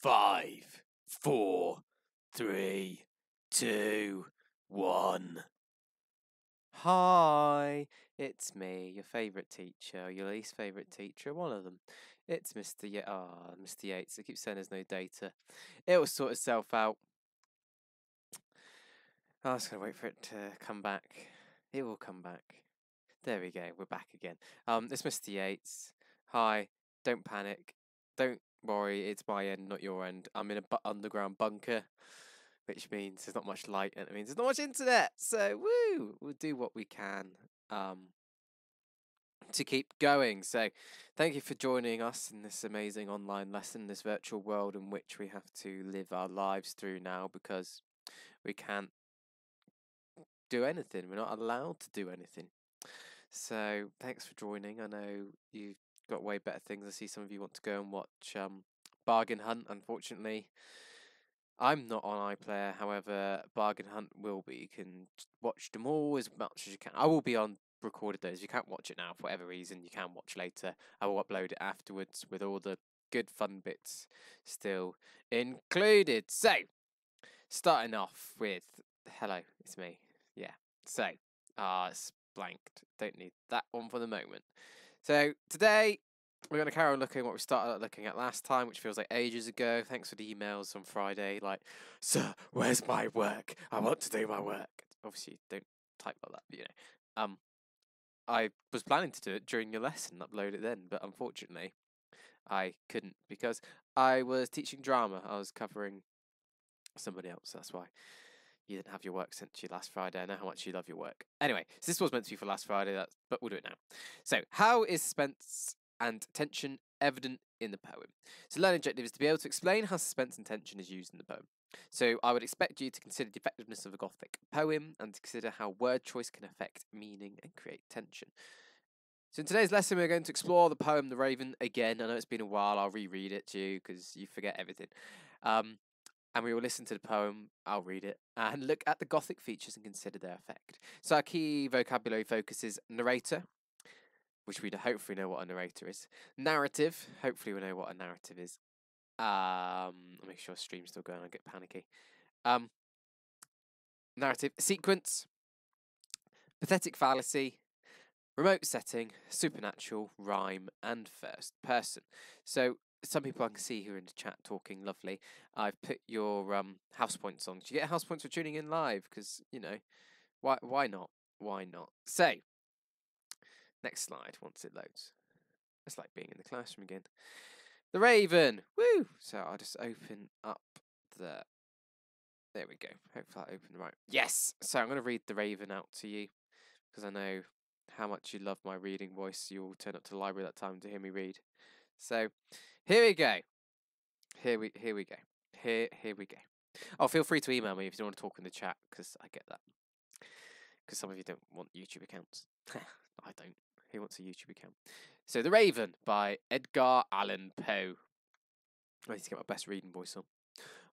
Five, four, three, two, one. Hi, it's me, your favourite teacher, your least favourite teacher, one of them. It's Mr. Ye- ah, Mr. Yates. I keep saying there's no data. It will sort itself out. I was gonna wait for it to come back. It will come back. There we go. We're back again. Um, it's Mr. Yates. Hi. Don't panic. Don't worry. It's my end, not your end. I'm in a bu- underground bunker, which means there's not much light, and it means there's not much internet. So woo, we'll do what we can. Um, to keep going. So, thank you for joining us in this amazing online lesson, this virtual world in which we have to live our lives through now because we can't do anything. We're not allowed to do anything. So, thanks for joining. I know you've got way better things. I see some of you want to go and watch um, Bargain Hunt. Unfortunately, I'm not on iPlayer. However, Bargain Hunt will be. You can watch them all as much as you can. I will be on recorded those. You can't watch it now for whatever reason. You can watch later. I will upload it afterwards with all the good fun bits still included. So, starting off with hello, it's me. Yeah. So, ah, uh, it's blanked. Don't need that one for the moment. So today we're going to carry on looking at what we started looking at last time, which feels like ages ago. Thanks for the emails on Friday. Like, sir, where's my work? I want to do my work. Obviously, don't type like that, but you know. Um, I was planning to do it during your lesson, upload it then, but unfortunately, I couldn't because I was teaching drama. I was covering somebody else. That's why you didn't have your work sent to you last Friday. I know how much you love your work. Anyway, so this was meant to be for last Friday, that's, but we'll do it now. So, how is suspense and tension evident in the poem? So, learning objective is to be able to explain how suspense and tension is used in the poem. So I would expect you to consider the effectiveness of a Gothic poem and to consider how word choice can affect meaning and create tension. So in today's lesson, we're going to explore the poem The Raven again. I know it's been a while. I'll reread it to you because you forget everything. Um, and we will listen to the poem. I'll read it and look at the Gothic features and consider their effect. So our key vocabulary focuses narrator, which we hopefully know what a narrator is. Narrative, hopefully we know what a narrative is. Um, I'll make sure stream's still going. I get panicky. Um, narrative sequence, pathetic fallacy, remote setting, supernatural, rhyme, and first person. So some people I can see who are in the chat talking lovely. I've put your um house points on. Do you get house points for tuning in live? Because you know, why why not? Why not? So next slide once it loads. It's like being in the classroom again. The Raven! Woo! So I'll just open up the. There we go. Hopefully I open right. Yes! So I'm going to read The Raven out to you because I know how much you love my reading voice. You'll turn up to the library that time to hear me read. So here we go. Here we here we go. Here here we go. Oh, feel free to email me if you don't want to talk in the chat because I get that. Because some of you don't want YouTube accounts. I don't. Who wants a YouTube account? So, The Raven by Edgar Allan Poe. I need to get my best reading voice on.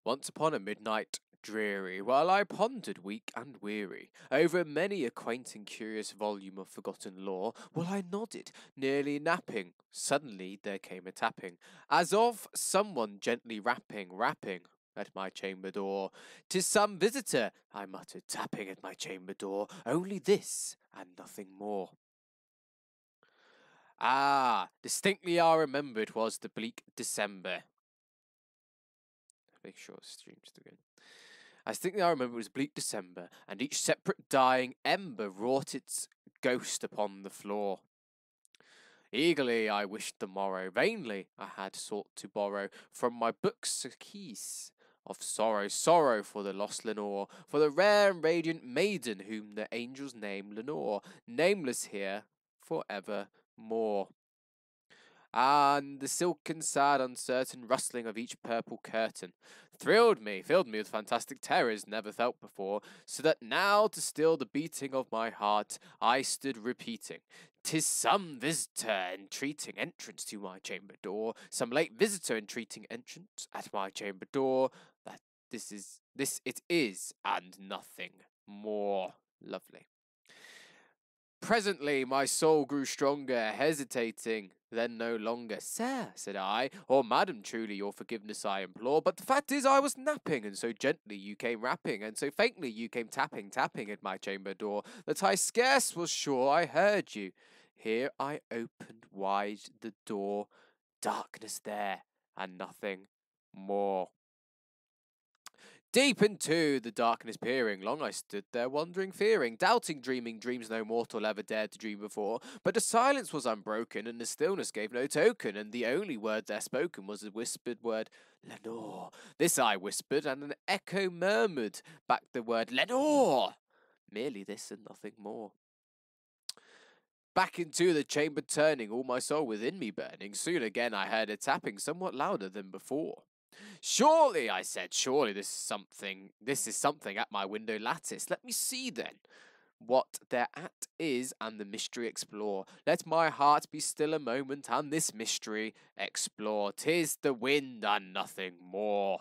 Once upon a midnight dreary, while I pondered weak and weary over many a quaint and curious volume of forgotten lore, while I nodded, nearly napping, suddenly there came a tapping, as of someone gently rapping, rapping at my chamber door. "'Tis some visitor, I muttered, tapping at my chamber door. Only this, and nothing more. Ah, distinctly I remember it was the bleak December. Make sure streams again. I distinctly I remember it was bleak December, and each separate dying ember wrought its ghost upon the floor. Eagerly I wished the morrow, vainly I had sought to borrow from my books a keys of sorrow, sorrow for the lost Lenore, for the rare and radiant maiden whom the angels name Lenore, nameless here for evermore. And the silken, sad, uncertain rustling of each purple curtain thrilled me, filled me with fantastic terrors never felt before, so that now, to still the beating of my heart, I stood repeating, "'Tis some visitor entreating entrance to my chamber door, some late visitor entreating entrance at my chamber door. That this is this it is, and nothing more." Lovely. Presently my soul grew stronger, hesitating, then no longer. Sir, said I, or madam, truly your forgiveness I implore, but the fact is I was napping, and so gently you came rapping, and so faintly you came tapping, tapping at my chamber door, that I scarce was sure I heard you. Here I opened wide the door, darkness there, and nothing more. Deep into the darkness peering, long I stood there, wondering, fearing, doubting, dreaming dreams no mortal ever dared to dream before. But the silence was unbroken, and the stillness gave no token, and the only word there spoken was a whispered word, Lenore. This I whispered, and an echo murmured back the word, Lenore. Merely this and nothing more. Back into the chamber turning, all my soul within me burning, soon again I heard a tapping somewhat louder than before. Surely, I said, surely this is something, this is something at my window lattice. Let me see then what thereat is and the mystery explore. Let my heart be still a moment and this mystery explore. Tis the wind and nothing more.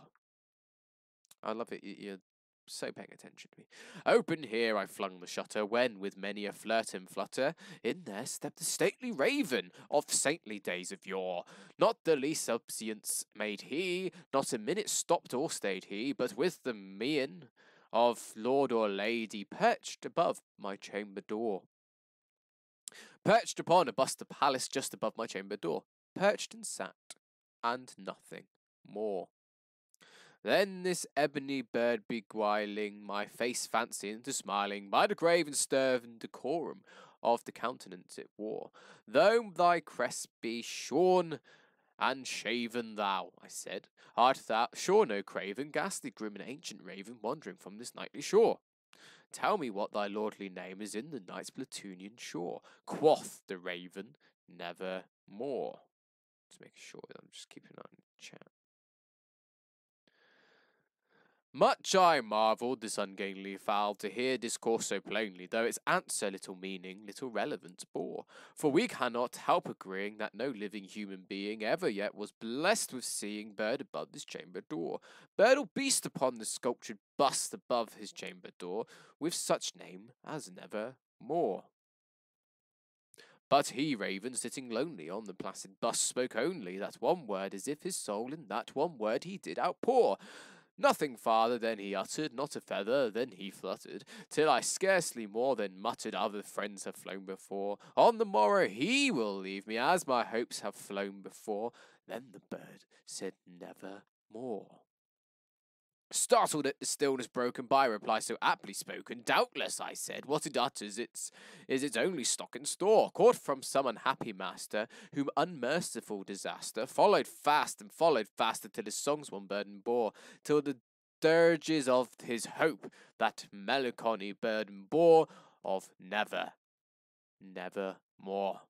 I love it. You're so paying attention to me. Open here I flung the shutter, when, with many a flirt and flutter, in there stepped the stately raven of saintly days of yore. Not the least subscience made he, not a minute stopped or stayed he, but with the mien of lord or lady perched above my chamber door. Perched upon a bust of Pallas just above my chamber door, perched and sat, and nothing more. Then this ebony bird beguiling my face fancy into smiling by the grave and stern decorum of the countenance it wore. Though thy crest be shorn and shaven thou, I said, art thou sure no craven, ghastly, grim, and ancient raven, wandering from this nightly shore? Tell me what thy lordly name is in the night's Plutonian shore. Quoth the raven, never more. Just making sure I'm just keeping on chat. Much I marvelled this ungainly fowl to hear discourse so plainly, though its answer little meaning, little relevance bore. For we cannot help agreeing that no living human being ever yet was blessed with seeing bird above his chamber door, bird or beast upon the sculptured bust above his chamber door, with such name as never more. But he, Raven, sitting lonely on the placid bust, spoke only that one word, as if his soul in that one word he did outpour. Nothing farther than he uttered, not a feather than he fluttered, till I scarcely more than muttered other friends have flown before. On the morrow he will leave me, as my hopes have flown before. Then the bird said never more. Startled at the stillness broken by a reply so aptly spoken, doubtless, I said, what it utters its, is its only stock and store, caught from some unhappy master, whom unmerciful disaster followed fast and followed faster till his songs one burden bore, till the dirges of his hope that melancholy burden bore of never, never more.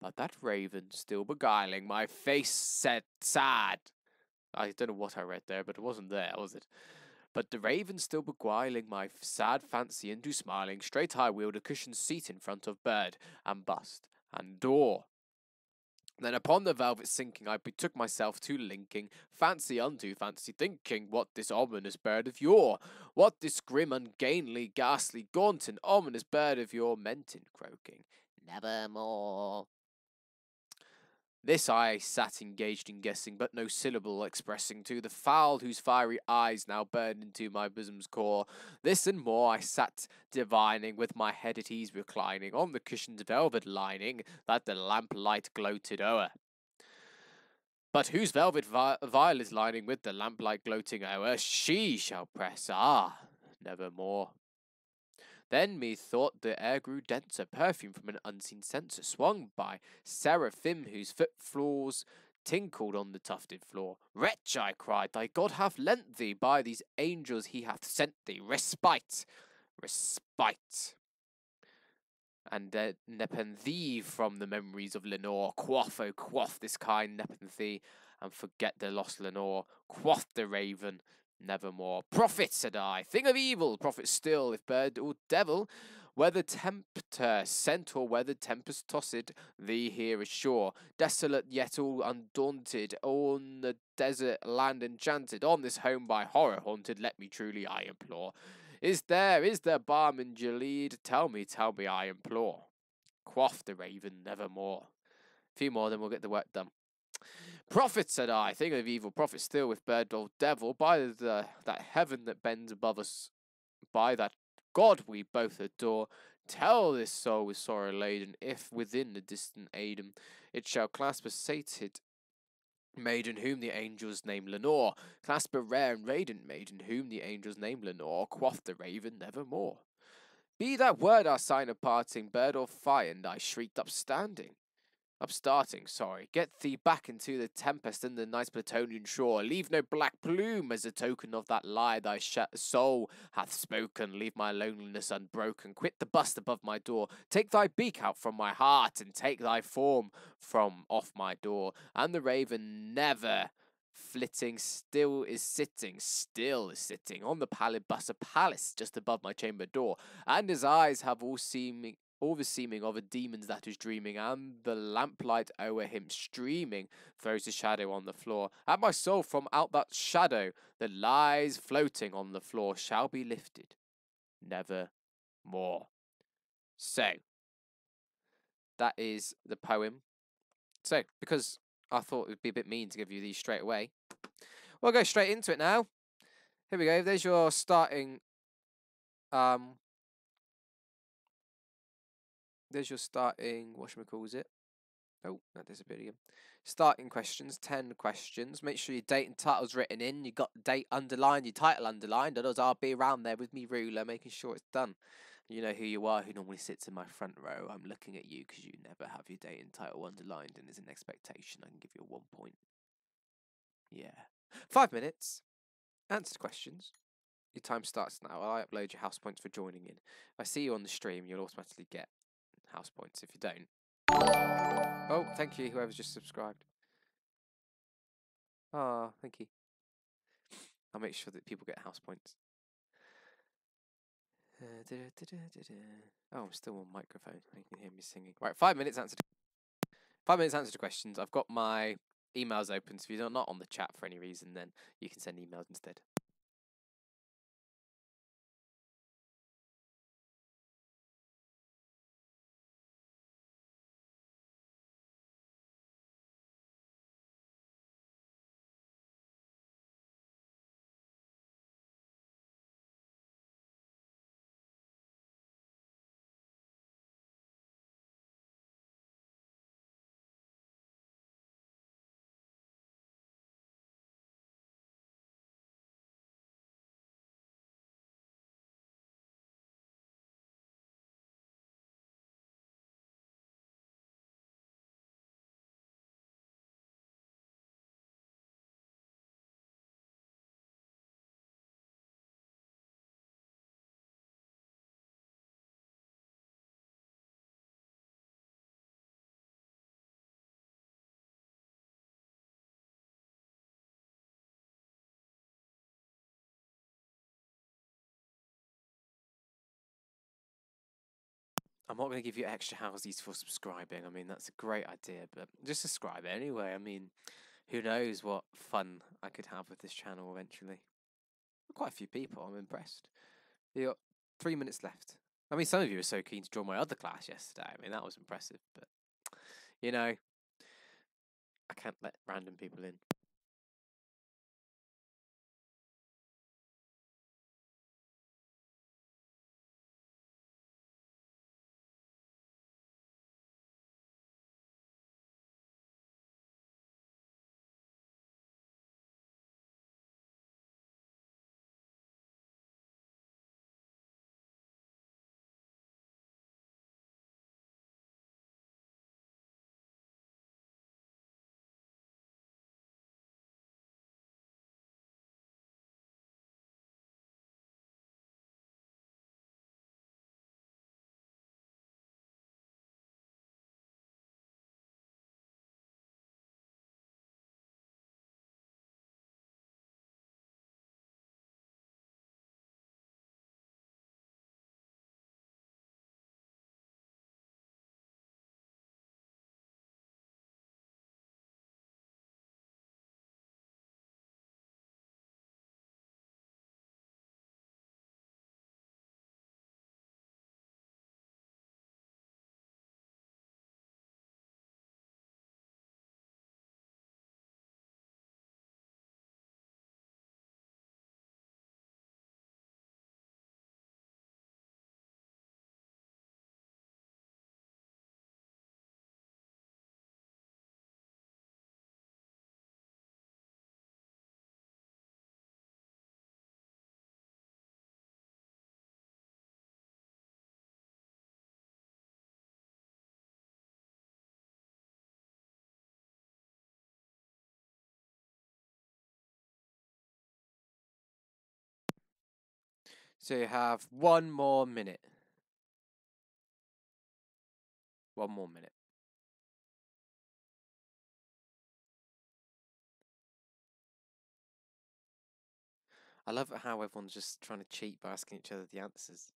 But that raven still beguiling my face said sad, I don't know what I read there, but it wasn't there, was it? But the raven still beguiling my sad fancy into smiling, straight I wheeled a cushioned seat in front of bird and bust and door. Then upon the velvet sinking, I betook myself to linking fancy unto fancy, thinking what this ominous bird of yore, what this grim, ungainly, ghastly, gaunt, and ominous bird of yore meant in croaking, Nevermore. This I sat engaged in guessing, but no syllable expressing to the fowl whose fiery eyes now burned into my bosom's core. This and more I sat divining, with my head at ease reclining on the cushioned velvet lining that the lamplight gloated o'er. But whose velvet vi- vial is lining with the lamplight gloating o'er, she shall press, ah, nevermore. Then methought the air grew denser, perfume from an unseen censer swung by. Seraphim whose footfalls tinkled on the tufted floor. Wretch, I cried, thy God hath lent thee, by these angels he hath sent thee, respite, respite. And uh, nepenthe from the memories of Lenore, quaff, oh quaff this kind nepenthe, and forget the lost Lenore, quaff the raven, Nevermore. Prophet, said I, thing of evil, prophet still, if bird or devil, whether tempter sent or whether tempest tossed, thee here ashore, desolate yet all undaunted, on the desert land enchanted, on this home by horror haunted, let me truly, I implore. Is there, is there balm in Gilead? Tell me, tell me, I implore. Quoth the raven, nevermore. A few more, then we'll get the work done. Prophet, said I, think of evil prophet still with bird or devil, by the that heaven that bends above us, by that God we both adore. Tell this soul with sorrow laden, if within the distant Aidenn it shall clasp a sated maiden whom the angels name Lenore, clasp a rare and radiant maiden whom the angels name Lenore, quoth the raven nevermore. Be that word our sign of parting, bird or fire, and I shrieked upstanding. Upstarting, sorry. Get thee back into the tempest and the nice Plutonian shore. Leave no black plume as a token of that lie thy soul hath spoken. Leave my loneliness unbroken. Quit the bust above my door. Take thy beak out from my heart and take thy form from off my door. And the raven never flitting still is sitting, still is sitting on the pallid bus, of Pallas just above my chamber door, and his eyes have all seeming all the seeming of a demon's that is dreaming, and the lamplight o'er him streaming throws a shadow on the floor. And my soul from out that shadow that lies floating on the floor shall be lifted, never more. So, that is the poem. So, because I thought it would be a bit mean to give you these straight away, we'll go straight into it now. Here we go. There's your starting um there's your starting, whatchamacalls it? Oh, that disappeared again. Starting questions, 10 questions. Make sure your date and title's written in. You got date underlined, your title underlined. Otherwise, I'll be around there with me ruler, making sure it's done. You know who you are, who normally sits in my front row. I'm looking at you because you never have your date and title underlined, and there's an expectation I can give you a one point. Yeah. Five minutes. Answer questions. Your time starts now. I upload your house points for joining in. If I see you on the stream, you'll automatically get house points if you don't. Oh, thank you, whoever's just subscribed. Ah, oh, thank you. I'll make sure that people get house points. Uh, oh, I'm still on microphone. You can hear me singing. Right, five minutes answer. Five minutes answer to questions. I've got my emails open, so if you're not on the chat for any reason, then you can send emails instead. I'm not going to give you extra houses for subscribing. I mean, that's a great idea, but just subscribe anyway. I mean, who knows what fun I could have with this channel eventually. Quite a few people. I'm impressed. You got three minutes left. I mean, some of you were so keen to join my other class yesterday. I mean, that was impressive, but you know, I can't let random people in. So you have one more minute. One more minute. I love how everyone's just trying to cheat by asking each other the answers.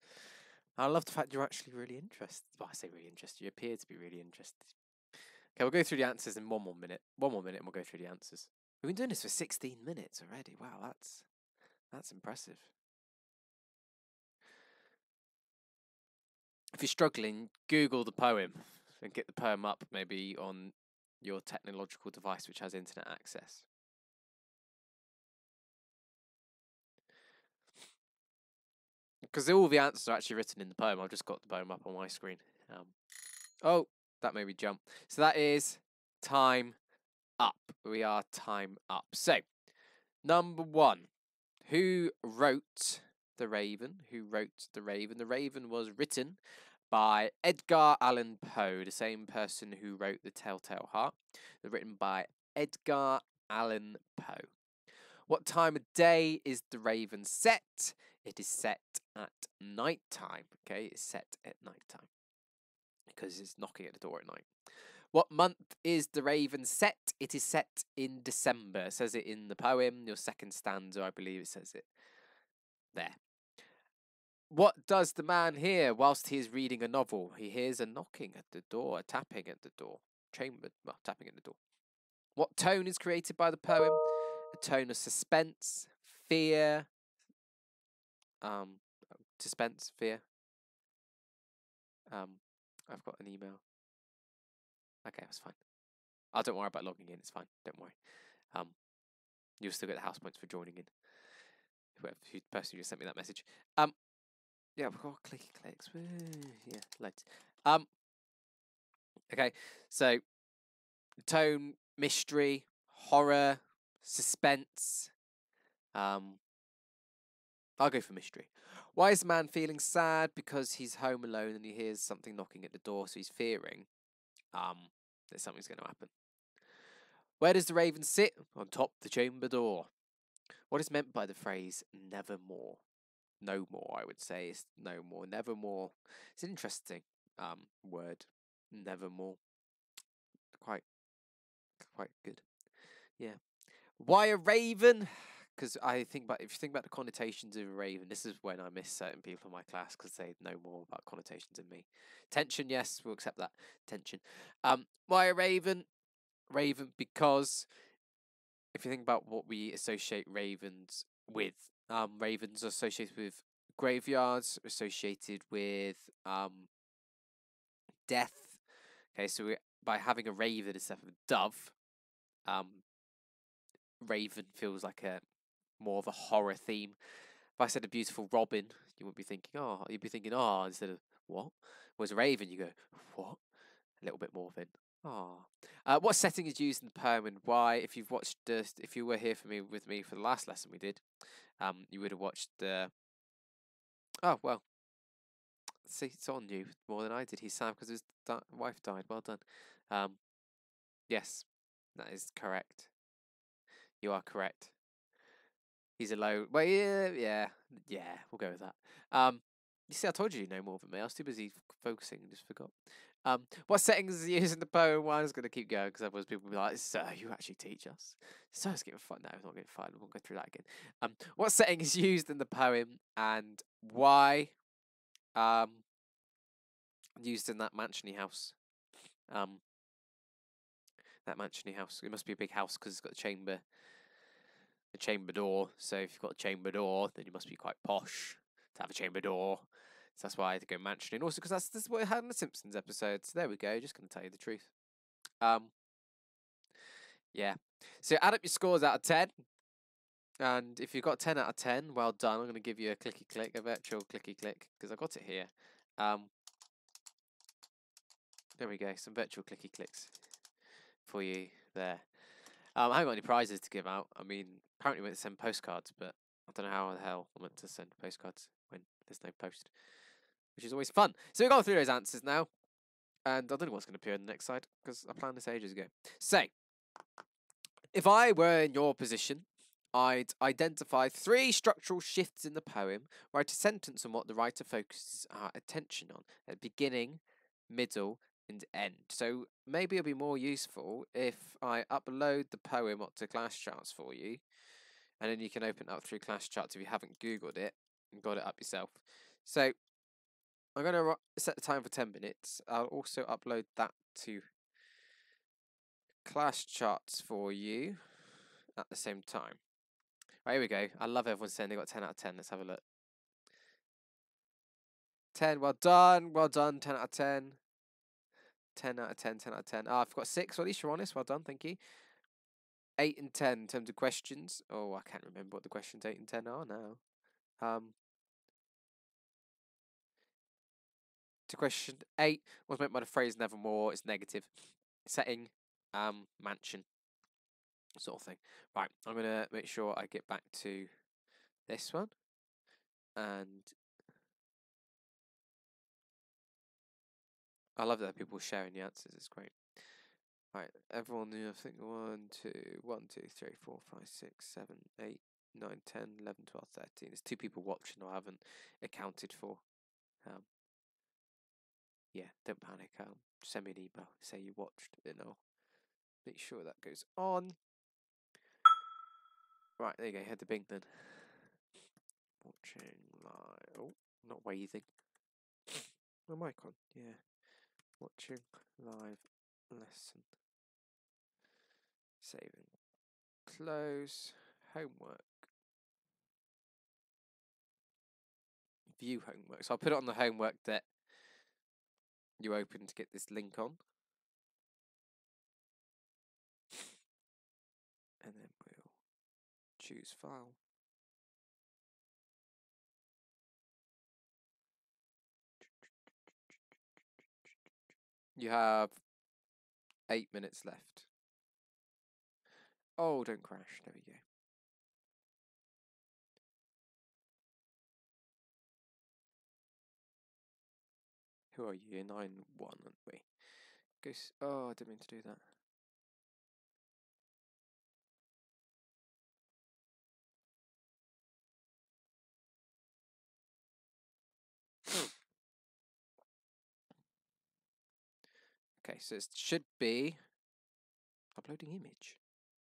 I love the fact you're actually really interested. Well, I say really interested. You appear to be really interested. Okay, we'll go through the answers in one more minute. One more minute, and we'll go through the answers. We've been doing this for 16 minutes already. Wow, that's that's impressive. If you're struggling, Google the poem and get the poem up maybe on your technological device which has internet access. Because all the answers are actually written in the poem. I've just got the poem up on my screen. Um, oh, that made me jump. So that is time up. We are time up. So, number one, who wrote The Raven? Who wrote The Raven? The Raven was written by Edgar Allan Poe, the same person who wrote The Telltale Heart. They're written by Edgar Allan Poe. What time of day is The Raven set? It is set at night time. Okay, it's set at night time because it's knocking at the door at night. What month is the raven set? It is set in December. It says it in the poem. Your second stanza, I believe it says it there. What does the man hear whilst he is reading a novel? He hears a knocking at the door, a tapping at the door, chamber, well, tapping at the door. What tone is created by the poem? A tone of suspense, fear, um, suspense, fear. Um, I've got an email. Okay, that's fine. Oh, don't worry about logging in. It's fine. Don't worry. Um, you'll still get the house points for joining in. Whoever who the person who just sent me that message. Um, yeah, we've got clicky clicks. Woo, yeah, loads. Um, okay, so tone, mystery, horror, suspense. Um, I'll go for mystery. Why is the man feeling sad? Because he's home alone and he hears something knocking at the door, so he's fearing um, that something's going to happen. Where does the raven sit? On top the chamber door. What is meant by the phrase nevermore? No more, I would say, It's no more. Nevermore. It's an interesting um word. Nevermore. Quite quite good. Yeah. Why a raven? Because I think about if you think about the connotations of a raven, this is when I miss certain people in my class because they know more about connotations than me. Tension, yes, we'll accept that. Tension. Um, why a raven? Raven because if you think about what we associate ravens with, um, ravens are associated with graveyards, associated with um, death. Okay, so we, by having a raven instead of a dove, um, raven feels like a more of a horror theme. If I said a beautiful robin, you wouldn't be thinking, oh, you'd be thinking, oh, instead of what? Whereas a raven, you go, what? A little bit more than, oh. Uh, what setting is used in the poem and why? If you've watched, uh, if you were here for me with me for the last lesson we did, um, you would have watched the. oh well. See, it's on you more than I did. He's sad because his di- wife died. Well done. Um, yes, that is correct. You are correct. He's alone. Well, yeah, yeah, yeah. We'll go with that. Um, you see, I told you you know more than me. I was too busy focusing and just forgot. Um, what settings is used in the poem? Well, I was going to keep going because otherwise people will be like, "Sir, you actually teach us." So it's getting fun. No, it's not getting fun. We'll go through that again. Um, what setting is used in the poem and why? Um, used in that mansiony house. Um, that mansiony house. It must be a big house because it's got a chamber a chamber door. So if you've got a chamber door, then you must be quite posh to have a chamber door. So that's why I had to go mansion. And also because that's, that's what it had in the Simpsons episode. So there we go. Just going to tell you the truth. Um, yeah. So add up your scores out of 10. And if you've got 10 out of 10, well done. I'm going to give you a clicky click, a virtual clicky click, because I got it here. Um, there we go. Some virtual clicky clicks for you there. Um, I haven't got any prizes to give out. I mean, apparently we're meant to send postcards, but I don't know how the hell I'm meant to send postcards when there's no post, which is always fun. So we've gone through those answers now, and I don't know what's going to appear on the next slide because I planned this ages ago. So, if I were in your position I'd identify three structural shifts in the poem, write a sentence on what the writer focuses our attention on at beginning, middle, and end. So maybe it'll be more useful if I upload the poem up to Class Charts for you, and then you can open it up through Class Charts if you haven't Googled it and got it up yourself. So I'm going to set the time for 10 minutes. I'll also upload that to Class Charts for you at the same time. Right, here we go. I love everyone saying they got 10 out of 10. Let's have a look. 10, well done, well done, 10 out of 10. 10 out of 10, 10 out of 10. Ah, I've got 6, well, at least you're honest, well done, thank you. 8 and 10 in terms of questions. Oh, I can't remember what the questions 8 and 10 are now. Um, to question 8, what's meant by the phrase nevermore It's negative. Setting, um, mansion sort of thing. Right, I'm going to make sure I get back to this one. And I love that people sharing the answers, it's great. Right, everyone, I think 1, 2, 1, 2, 3, 4, 5, 6, 7, 8, 9, 10, 11, 12, 13. There's two people watching I haven't accounted for. Um, yeah, don't panic. Um, send me an email, say you watched, and I'll make sure that goes on. Right, there you go. Head the bing then. Watching live. Oh, not waving. My mic on. Yeah. Watching live lesson. Saving. Close. Homework. View homework. So I'll put it on the homework that you open to get this link on. And then we'll choose file. You have eight minutes left. Oh, don't crash. There we go. Who are you? Nine one, aren't we? Goes. Oh, I didn't mean to do that. Okay, so it should be uploading image.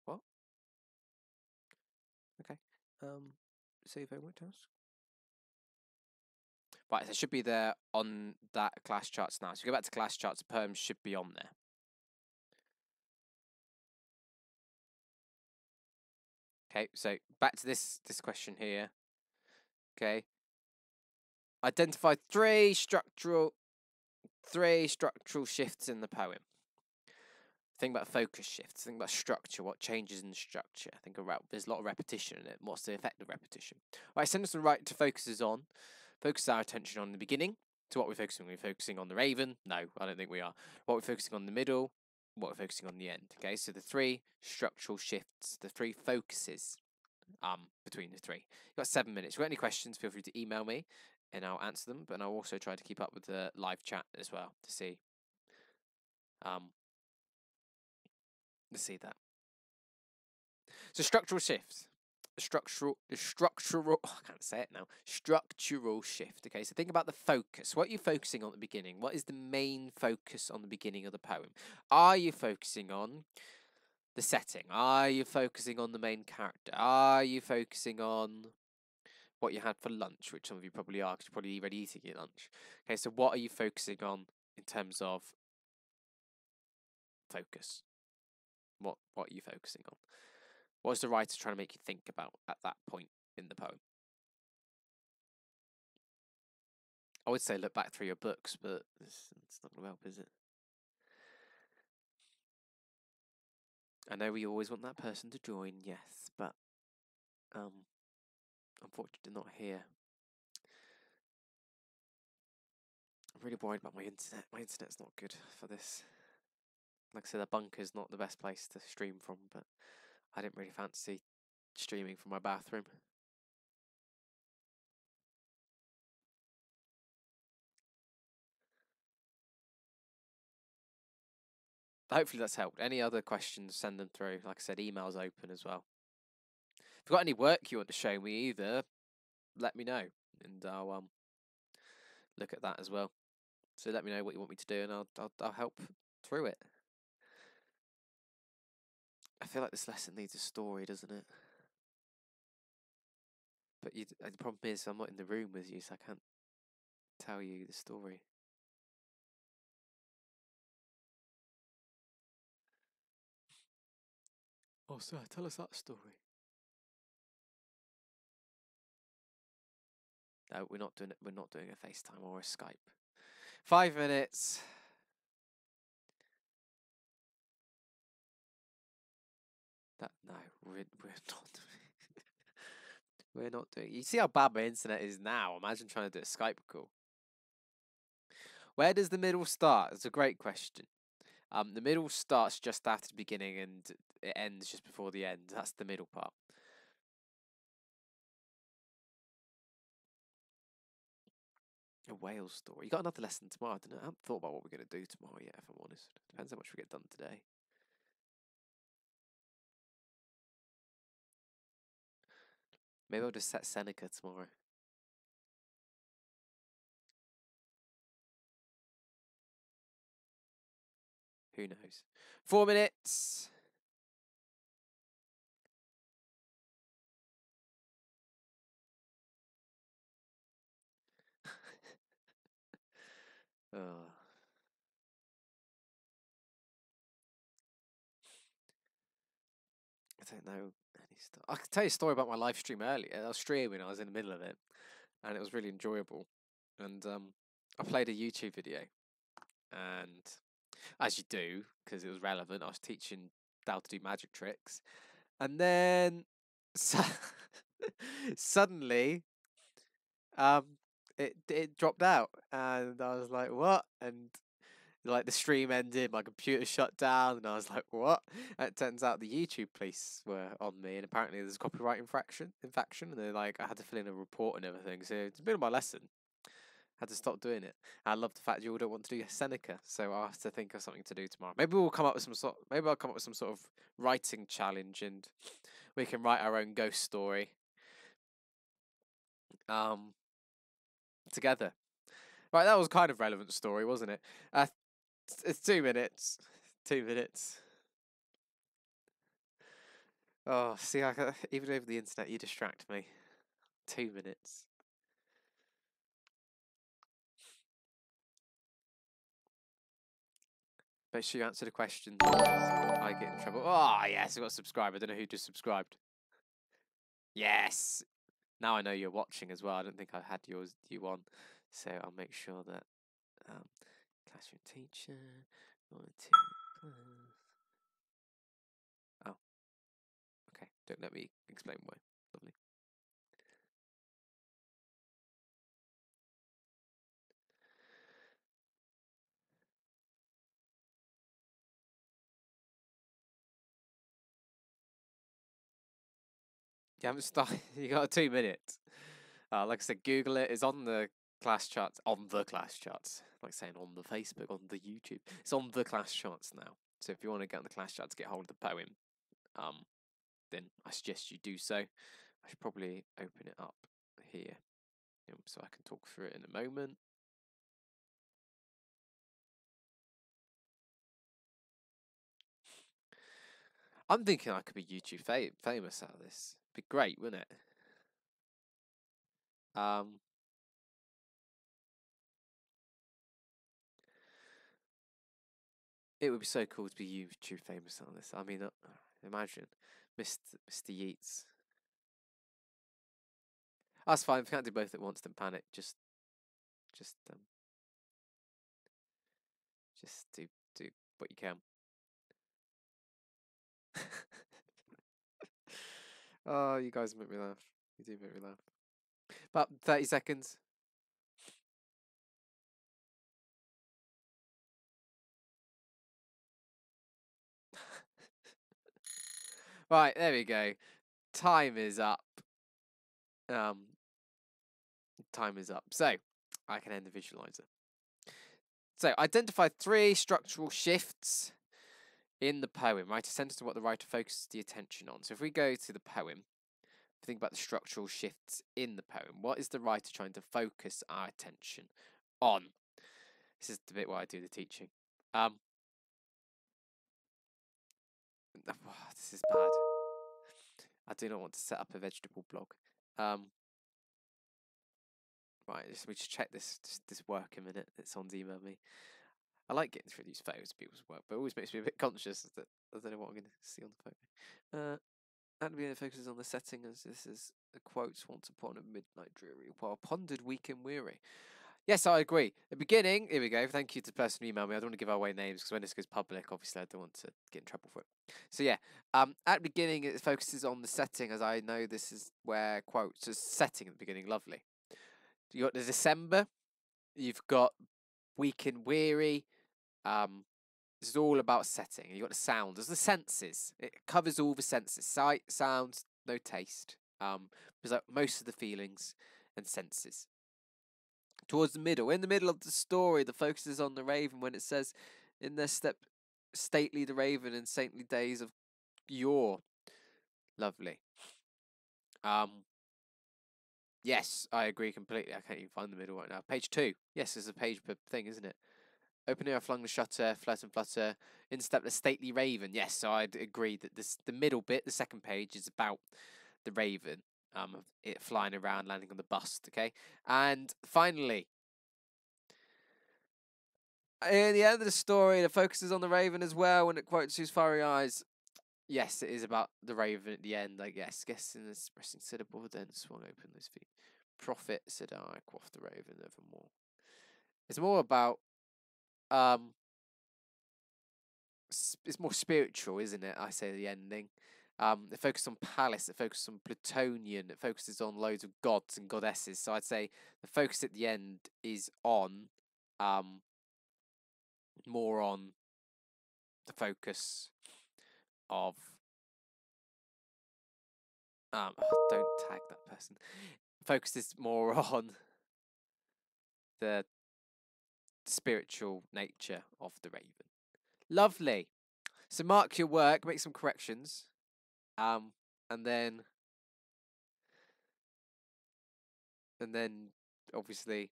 What? Okay. Um, save homework task. Right, it should be there on that class charts now. So go back to class charts, perm should be on there. Okay, so back to this this question here. Okay. Identify three structural three structural shifts in the poem. Think about focus shifts, think about structure, what changes in structure. Think about there's a lot of repetition in it. What's the effect of repetition? Right, sentence the right to focuses on. Focus our attention on the beginning. To what we're focusing on. We're focusing on the raven? No, I don't think we are. What we're focusing on the middle, what we're focusing on the end. Okay, so the three structural shifts, the three focuses um between the three. You've got seven minutes. If you've got any questions, feel free to email me and I'll answer them. But I'll also try to keep up with the live chat as well to see um to see that. So structural shifts. Structural the structural I can't say it now. Structural shift. Okay, so think about the focus. What are you focusing on at the beginning? What is the main focus on the beginning of the poem? Are you focusing on the setting? Are you focusing on the main character? Are you focusing on what you had for lunch, which some of you probably are, because you're probably already eating your lunch. Okay, so what are you focusing on in terms of focus? What what are you focusing on? What is the writer trying to make you think about at that point in the poem? I would say look back through your books, but it's, it's not going to help, is it? I know we always want that person to join, yes, but um, unfortunately not here. I'm really worried about my internet. My internet's not good for this. Like I said, the bunker's not the best place to stream from, but I didn't really fancy streaming from my bathroom. Hopefully that's helped. Any other questions, send them through. Like I said, email's open as well. If you've got any work you want to show me either, let me know and I'll um look at that as well. So let me know what you want me to do and I'll I'll, I'll help through it. I feel like this lesson needs a story, doesn't it? But you, the problem is, I'm not in the room with you, so I can't tell you the story. Oh, sir, tell us that story. No, we're not doing it. We're not doing a FaceTime or a Skype. Five minutes. That no, we're we're not doing. we're not doing. You see how bad my internet is now. Imagine trying to do a Skype call. Where does the middle start? It's a great question. Um, the middle starts just after the beginning and it ends just before the end. That's the middle part. A whale story. You got another lesson tomorrow, I don't know. I haven't thought about what we're going to do tomorrow yet, if I'm honest. Depends how much we get done today. Maybe I'll just set Seneca tomorrow. Who knows? Four minutes. oh. I don't know stuff. I can tell you a story about my live stream earlier. I was streaming, I was in the middle of it, and it was really enjoyable. And um, I played a YouTube video, and as you do, because it was relevant, I was teaching Dal to do magic tricks, and then su- suddenly, um, it it dropped out, and I was like, "What?" And like the stream ended, my computer shut down, and I was like, "What?" And it turns out the YouTube police were on me, and apparently there's copyright infraction, infraction, and they're like, I had to fill in a report and everything. So it's been my lesson. I had to stop doing it. I love the fact you all don't want to do Seneca, so I'll have to think of something to do tomorrow. Maybe we'll come up with some sort. Maybe I'll come up with some sort of writing challenge, and we can write our own ghost story. Um, together. Right, that was kind of relevant story, wasn't it? Uh, it's- two minutes. Two minutes. Oh, see, I, ca- even over the internet, you distract me. Two minutes. Make sure you answer the questions. I get in trouble. Oh, yes, I got subscribed. I don't know who just subscribed. Yes. Now I know you're watching as well. I don't think I had yours you on, so I'll make sure that um, classroom teacher. two, plus- Oh, okay. Don't let me explain why. Lovely. You haven't started. You got two minutes. Uh, like I said, Google it. It's on the class charts. On the class charts. Like saying on the Facebook, on the YouTube. It's on the class charts now. So if you want to get on the class charts, get hold of the poem. Um, then I suggest you do so. I should probably open it up here, um, so I can talk through it in a moment. I'm thinking I could be YouTube fa- famous out of this. Be great, wouldn't it? Um, it would be so cool to be YouTube famous on this. I mean, uh, imagine Mr. Mr. Yeetz. That's fine. If you can't do both at once, then panic. Just, just, um, just do do what you can. oh, you guys make me laugh. You do make me laugh. About thirty seconds. Right, there we go. Time is up. Um, time is up. So I can end the visualizer. So identify three structural shifts in the poem. Write a sentence of what the writer focuses the attention on. So if we go to the poem, think about the structural shifts in the poem. What is the writer trying to focus our attention on? This is the bit where I do the teaching. Um, this is bad. I do not want to set up a vegetable blog. Um, right, just, we just check this, this this work a minute. That someone's emailed me. I like getting through these photos of people's work, but it always makes me a bit conscious that I don't know what I'm going to see on the photo. Uh, and the beginning focuses on the setting as this is a quote once upon a midnight dreary, while pondered weak and weary. Yes, I agree. At the beginning, here we go. Thank you to the person who emailed me. I don't want to give away names because when this goes public, obviously I don't want to get in trouble for it. So yeah, um, at the beginning it focuses on the setting, as I know this is where quotes is setting at the beginning. Lovely. You got the December. You've got weak and weary. Um, this is all about setting. You got the sound. There's the senses. It covers all the senses: sight, sound, no taste. Um, because like most of the feelings and senses towards the middle. In the middle of the story, the focus is on the raven when it says, In their step, stately the raven in saintly days of yore. Lovely. Um, yes, I agree completely. I can't even find the middle right now. Page two. Yes, there's a page per thing, isn't it? Opening, I flung the shutter, flirt and flutter. In step the stately raven. Yes, so I'd agree that this the middle bit, the second page, is about the raven um, it flying around, landing on the bust. Okay, and finally, in the end of the story, the focus is on the raven as well, when it quotes his fiery eyes. Yes, it is about the raven at the end, I guess. Guessing this pressing said above, then swung open those feet. Prophet said, I quaff the raven evermore. It's more about um it's more spiritual, isn't it? I say the ending. Um, it focuses on Pallas, it focuses on Plutonian, it focuses on loads of gods and goddesses. So I'd say the focus at the end is on um, more on the focus of um oh, don't tag that person. Focuses more on the spiritual nature of the raven. Lovely. So mark your work, make some corrections. Um, and then, and then, obviously,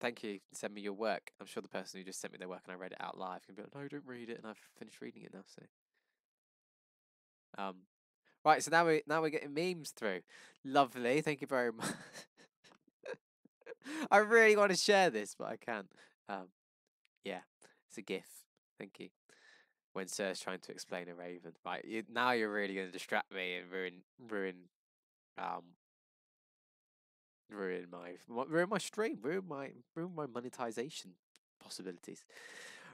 thank you. Send me your work. I'm sure the person who just sent me their work and I read it out live can be like, no, don't read it, and I've finished reading it now. So, um, right. So now we now we're getting memes through. Lovely. Thank you very much. I really want to share this, but I can't. Um, yeah, it's a GIF. Thank you when Sir's trying to explain a raven. Right, you, now you're really going to distract me and ruin ruin um ruin my ruin my stream, ruin my ruin my monetization possibilities.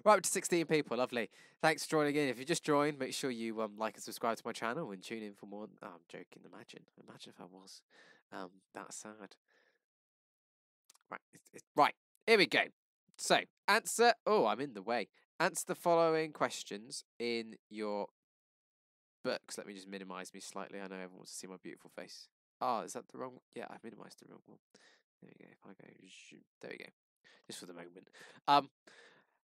Right, up to 16 people, lovely. Thanks for joining in. If you just joined, make sure you um like and subscribe to my channel and tune in for more. Oh, I'm joking. Imagine, imagine if I was um that sad. Right, right. Here we go. So answer. Oh, I'm in the way. Answer the following questions in your books. Let me just minimize me slightly. I know everyone wants to see my beautiful face. Oh, is that the wrong? Yeah, I've minimized the wrong one. There we go. If I go, there we go. Just for the moment. Um,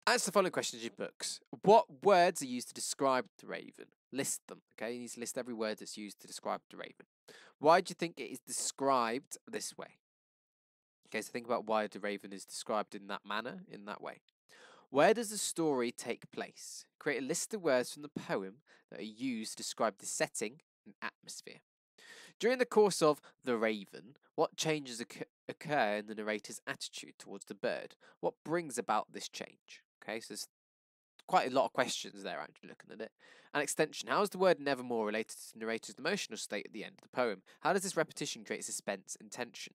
answer the following questions in your books. What words are used to describe the raven? List them. Okay, you need to list every word that's used to describe the raven. Why do you think it is described this way? Okay, so think about why the raven is described in that manner, in that way. Where does the story take place? Create a list of words from the poem that are used to describe the setting and atmosphere. During the course of The Raven, what changes occur in the narrator's attitude towards the bird? What brings about this change? Okay, so there's quite a lot of questions there actually looking at it. An extension. How is the word nevermore related to the narrator's emotional state at the end of the poem? How does this repetition create suspense and tension?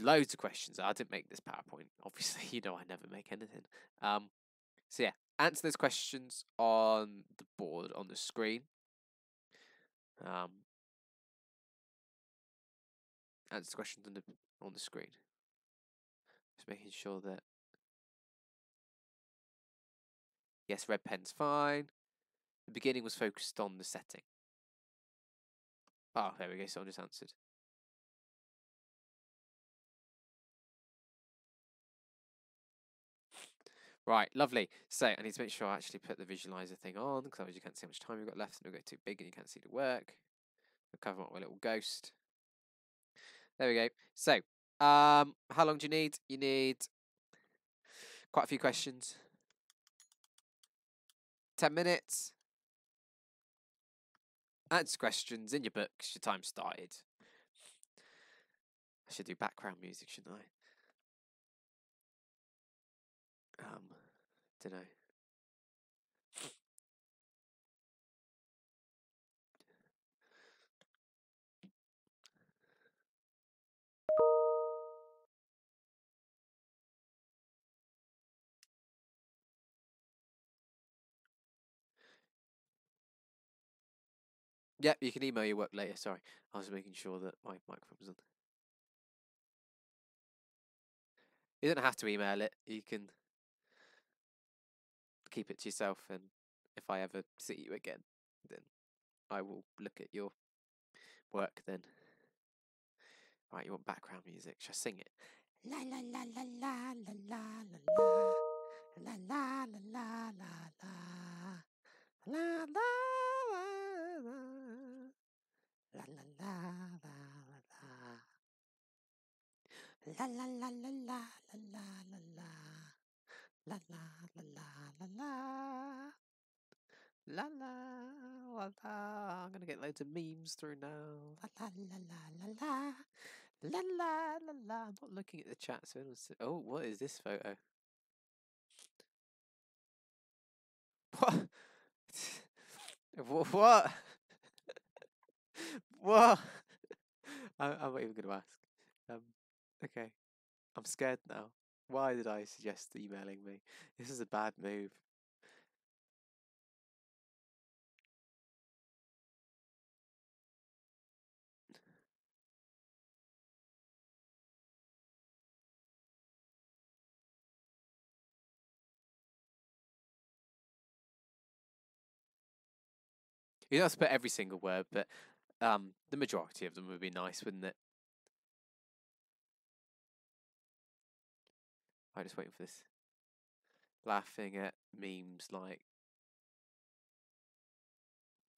Loads of questions. I didn't make this PowerPoint. Obviously, you know I never make anything. Um, so yeah, answer those questions on the board on the screen. Um, answer the questions on the on the screen. Just making sure that yes, red pen's fine. The beginning was focused on the setting. Oh, there we go. Someone just answered. Right, lovely. So I need to make sure I actually put the visualizer thing on because otherwise you can't see how much time you've got left and it'll get too big and you can't see the work. I'll cover up my little ghost. There we go. So, um, how long do you need? You need quite a few questions. 10 minutes. Answer questions in your books. Your time started. I should do background music, shouldn't I? Um, don't know. Yeah, you can email your work later. Sorry, I was making sure that my microphone was on. You don't have to email it. You can keep it to yourself, and if I ever see you again, then I will look at your work then. Right, you want background music? Shall I sing it? La la la la la la la la la la la la la la la la la La la la la la la la la la la la la la la la La la la la la la. La la la la. I'm gonna get loads of memes through now. La la la la la la. La la la la. I'm not looking at the chat, so anyone's. Oh, what is this photo? What? what? what? I, I'm not even gonna ask. Um, okay, I'm scared now. Why did I suggest emailing me? This is a bad move. You don't have to put every single word, but um, the majority of them would be nice, wouldn't it? I'm just waiting for this. Laughing at memes like.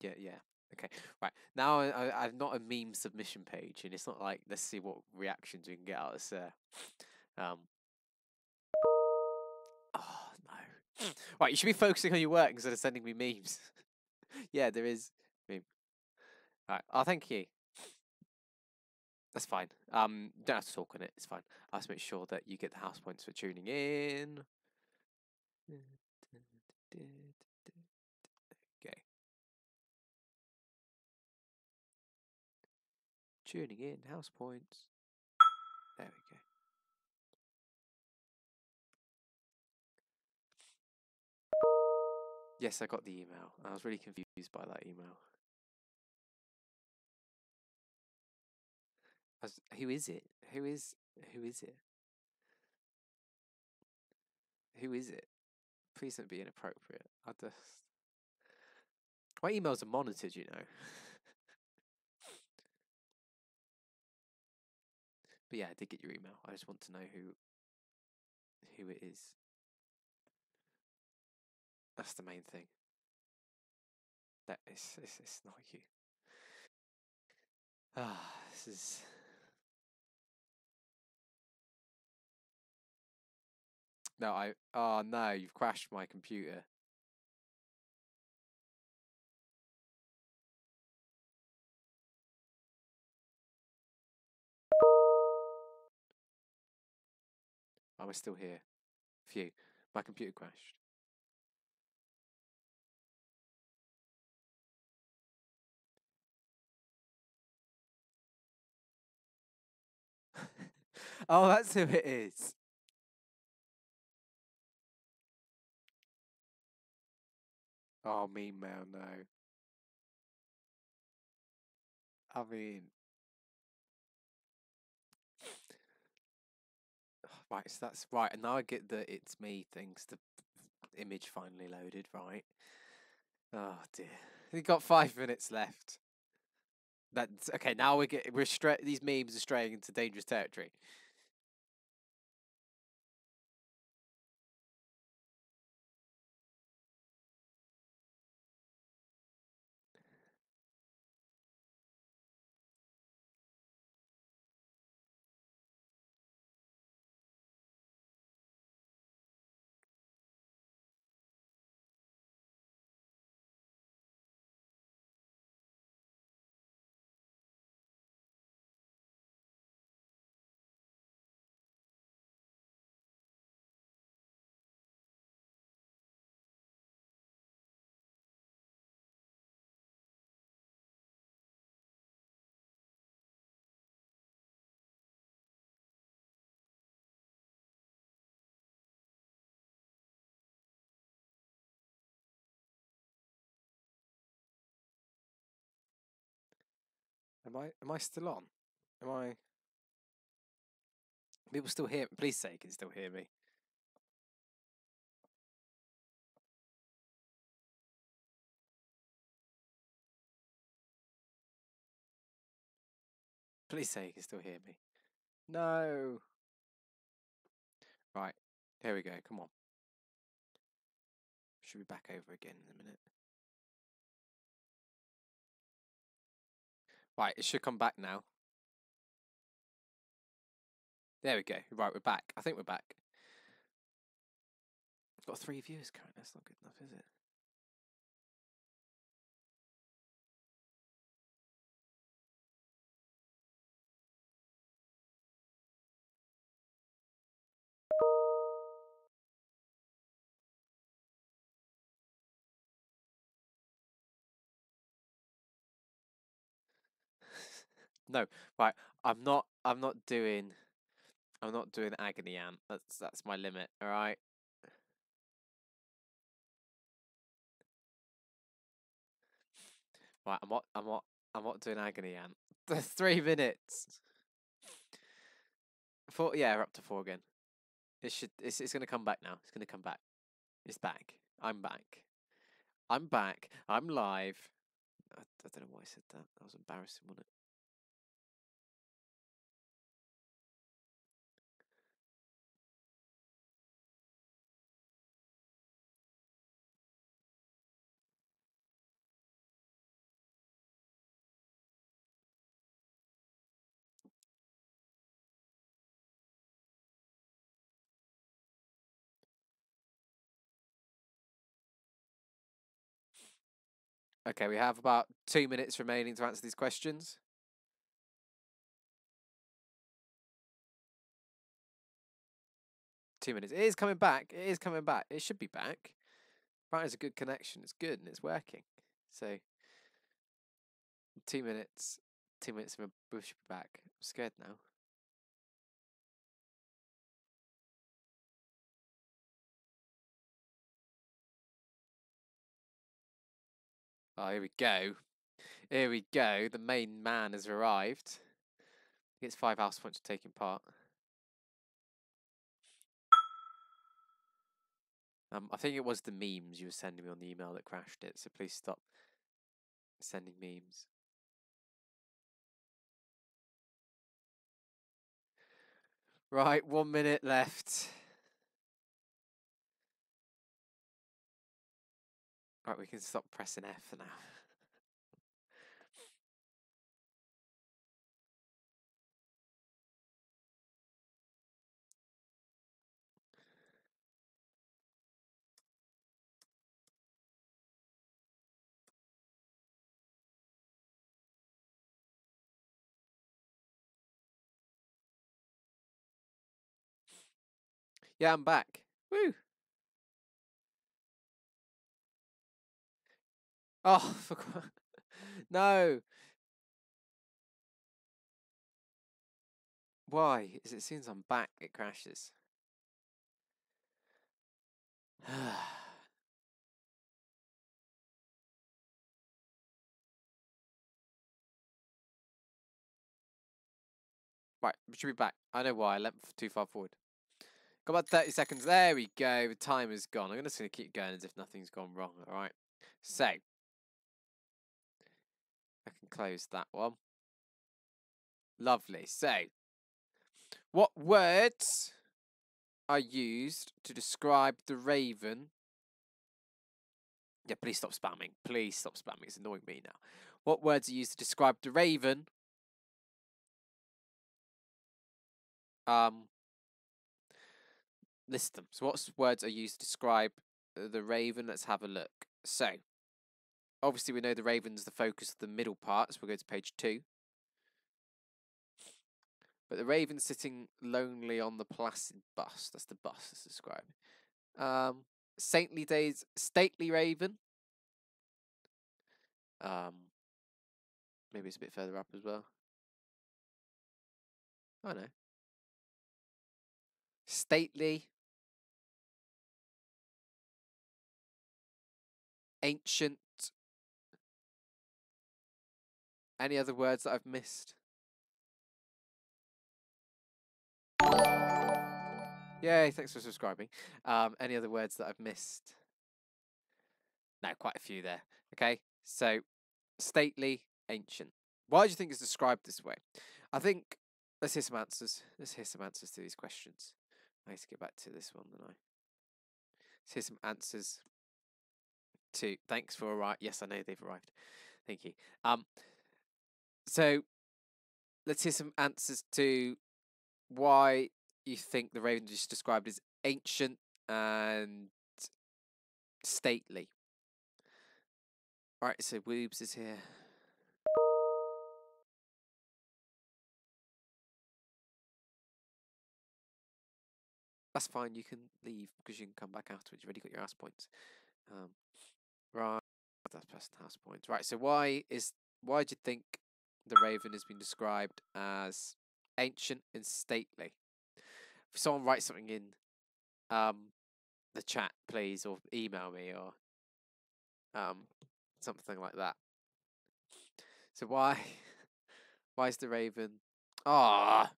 Yeah, yeah. Okay, right. Now I, I've not a meme submission page, and it's not like let's see what reactions we can get out of this. Uh, um. Oh no! Right, you should be focusing on your work instead of sending me memes. yeah, there is meme. Right. Oh, thank you. That's fine. Um, don't have to talk on it. It's fine. I'll just make sure that you get the house points for tuning in. Okay. Tuning in, house points. There we go. Yes, I got the email. I was really confused by that email. Was, who is it? Who is who is it? Who is it? Please don't be inappropriate. I just my emails are monitored, you know. but yeah, I did get your email. I just want to know who who it is. That's the main thing. That is it's, it's not you. Ah, this is No, I oh no, you've crashed my computer. Oh, Am I still here? Phew. My computer crashed. oh, that's who it is. Oh, mean mail, no. I mean, oh, right, so that's right. And now I get the it's me things. The image finally loaded, right? Oh dear. We got five minutes left. That's okay. Now we get we're stra- these memes are straying into dangerous territory. Am I am I still on? Am I People still hear please say you can still hear me. Please say you can still hear me. No. Right, here we go. Come on. Should be back over again in a minute. Right, it should come back now. There we go. Right, we're back. I think we're back. Got three viewers currently. That's not good enough, is it? No, right. I'm not. I'm not doing. I'm not doing agony aunt. That's that's my limit. All right. Right. I'm not. I'm not. I'm not doing agony aunt. The three minutes. Four. Yeah, we're up to four again. It should. It's. It's gonna come back now. It's gonna come back. It's back. I'm back. I'm back. I'm live. I, I don't know why I said that. That was embarrassing, wasn't it? Okay, we have about two minutes remaining to answer these questions. Two minutes. It is coming back. It is coming back. It should be back. Right, it's a good connection. It's good and it's working. So, two minutes. Two minutes we should be back. I'm scared now. Oh, here we go. Here we go. The main man has arrived. He gets five house points for taking part. Um, I think it was the memes you were sending me on the email that crashed it, so please stop sending memes. Right, one minute left. Right, we can stop pressing F for now. Yeah, I'm back. Woo! Oh, for qu- no. Why? Is it as soon as I'm back, it crashes? right, we should be back. I know why. I leapt too far forward. Got about 30 seconds. There we go. The time is gone. I'm just going to keep going as if nothing's gone wrong. All right. So, close that one. Lovely. So, what words are used to describe the raven? Yeah, please stop spamming. Please stop spamming. It's annoying me now. What words are used to describe the raven? Um, list them. So, what words are used to describe uh, the raven? Let's have a look. So, obviously, we know the raven's the focus of the middle part, so we'll go to page two. But the raven sitting lonely on the placid bust. That's the bust that's described. Um, saintly days, stately raven. Um, maybe it's a bit further up as well. I know. Stately. Ancient. Any other words that I've missed? Yay, thanks for subscribing. Um, any other words that I've missed? No, quite a few there. Okay, so stately, ancient. Why do you think it's described this way? I think let's hear some answers. Let's hear some answers to these questions. I need to get back to this one, then I. Let's hear some answers to thanks for arriving. Yes, I know they've arrived. Thank you. Um so let's hear some answers to why you think the Raven is described as ancient and stately. Alright, so Woobs is here. That's fine, you can leave because you can come back afterwards. You've already got your house points. Um, right, that's plus house points. Right, so why is why do you think the Raven has been described as ancient and stately? If someone writes something in um the chat, please, or email me or um something like that. So why why is the Raven Ah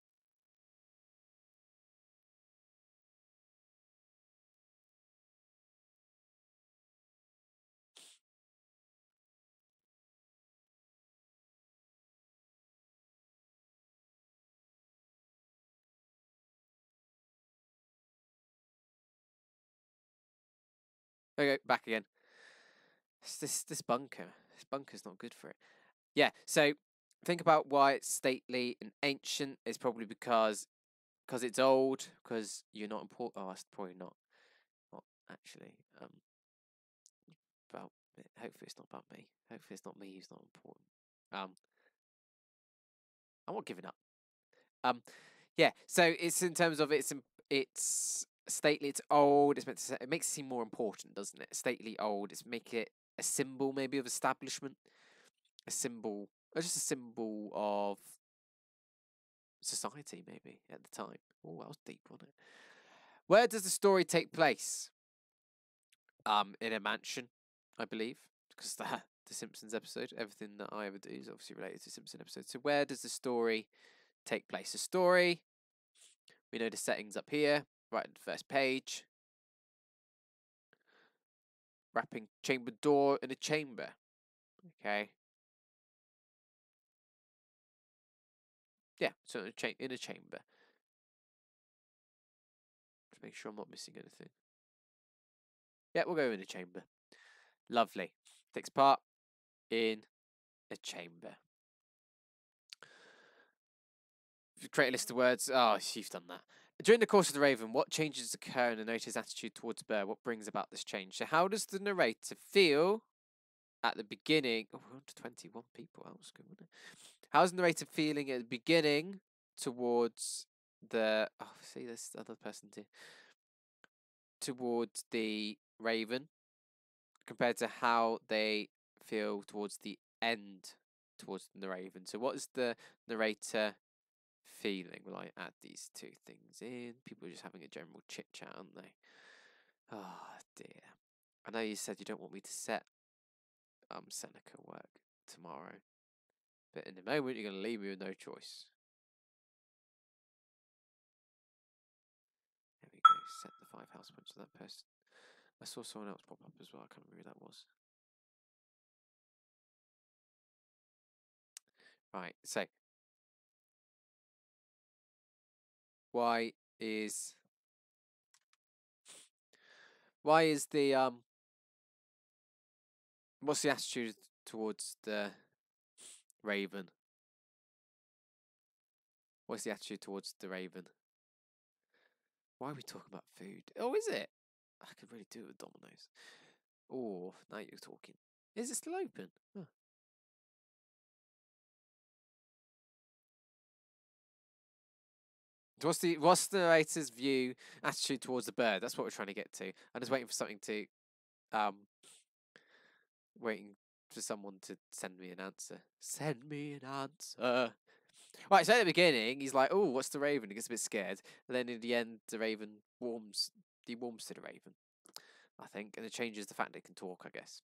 Okay, back again. It's this this bunker. This bunker's not good for it. Yeah, so think about why it's stately and ancient. It's probably because because it's old. Because you're not important. Oh, that's probably not. Not actually. Um. About hopefully it's not about me. Hopefully it's not me who's not important. Um. I'm not giving up. Um. Yeah. So it's in terms of it's it's stately, it's old. It's meant to. It makes it seem more important, doesn't it? Stately, old. It's make it a symbol, maybe of establishment, a symbol, or just a symbol of society, maybe at the time. Oh, that was deep, wasn't it? Where does the story take place? Um, in a mansion, I believe, because the the Simpsons episode. Everything that I ever do is obviously related to Simpson episodes. So where does the story take place? The story. We know the settings up here right at the first page. Wrapping chamber door in a chamber. Okay. Yeah, so in a, cha- in a chamber. To make sure I'm not missing anything. Yeah, we'll go in a chamber. Lovely. Takes part in a chamber. Create a list of words. Oh, you've done that. During the course of the Raven, what changes occur in the narrator's attitude towards Burr? What brings about this change? So, how does the narrator feel at the beginning? Oh, we're on to 21 people. That was good, wasn't it? How's the narrator feeling at the beginning towards the. Oh, see, this other person too. Towards the Raven compared to how they feel towards the end towards the Raven. So, what is the narrator feeling will I add these two things in? People are just having a general chit chat, aren't they? Oh dear. I know you said you don't want me to set um Seneca work tomorrow. But in the moment you're gonna leave me with no choice. There we go, set the five house points to that person. I saw someone else pop up as well, I can't remember who that was. Right, so why is why is the um what's the attitude towards the raven? What's the attitude towards the raven? Why are we talking about food? Oh is it? I could really do it with Domino's oh now you're talking. Is it still open? Huh. What's the what's the narrator's view attitude towards the bird? That's what we're trying to get to. I'm just waiting for something to, um, waiting for someone to send me an answer. Send me an answer. Right, so at the beginning, he's like, "Oh, what's the raven?" He gets a bit scared, and then in the end, the raven warms. He warms to the raven, I think, and it changes the fact it can talk. I guess.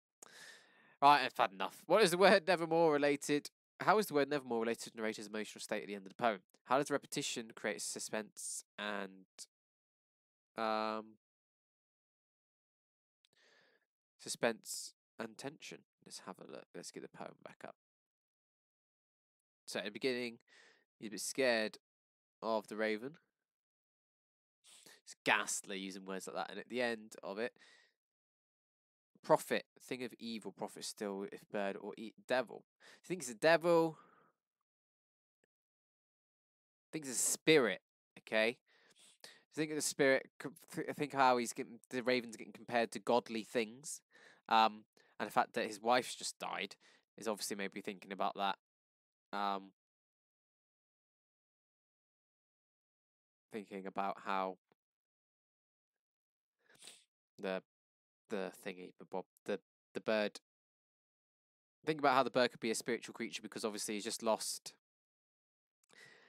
Right, I've had enough. What is the word nevermore related how is the word nevermore related to the narrator's emotional state at the end of the poem? How does repetition create suspense and um suspense and tension? Let's have a look. Let's get the poem back up. So at the beginning, he's a bit scared of the raven. It's ghastly using words like that, and at the end of it, prophet, thing of evil, prophet still, if bird or eat devil. He thinks it's a devil. Thinks it's a spirit. Okay. Think of the spirit. Think how he's getting the raven's getting compared to godly things, um, and the fact that his wife's just died is obviously maybe thinking about that. Um, thinking about how the the thingy, but Bob, the the bird. Think about how the bird could be a spiritual creature because obviously he's just lost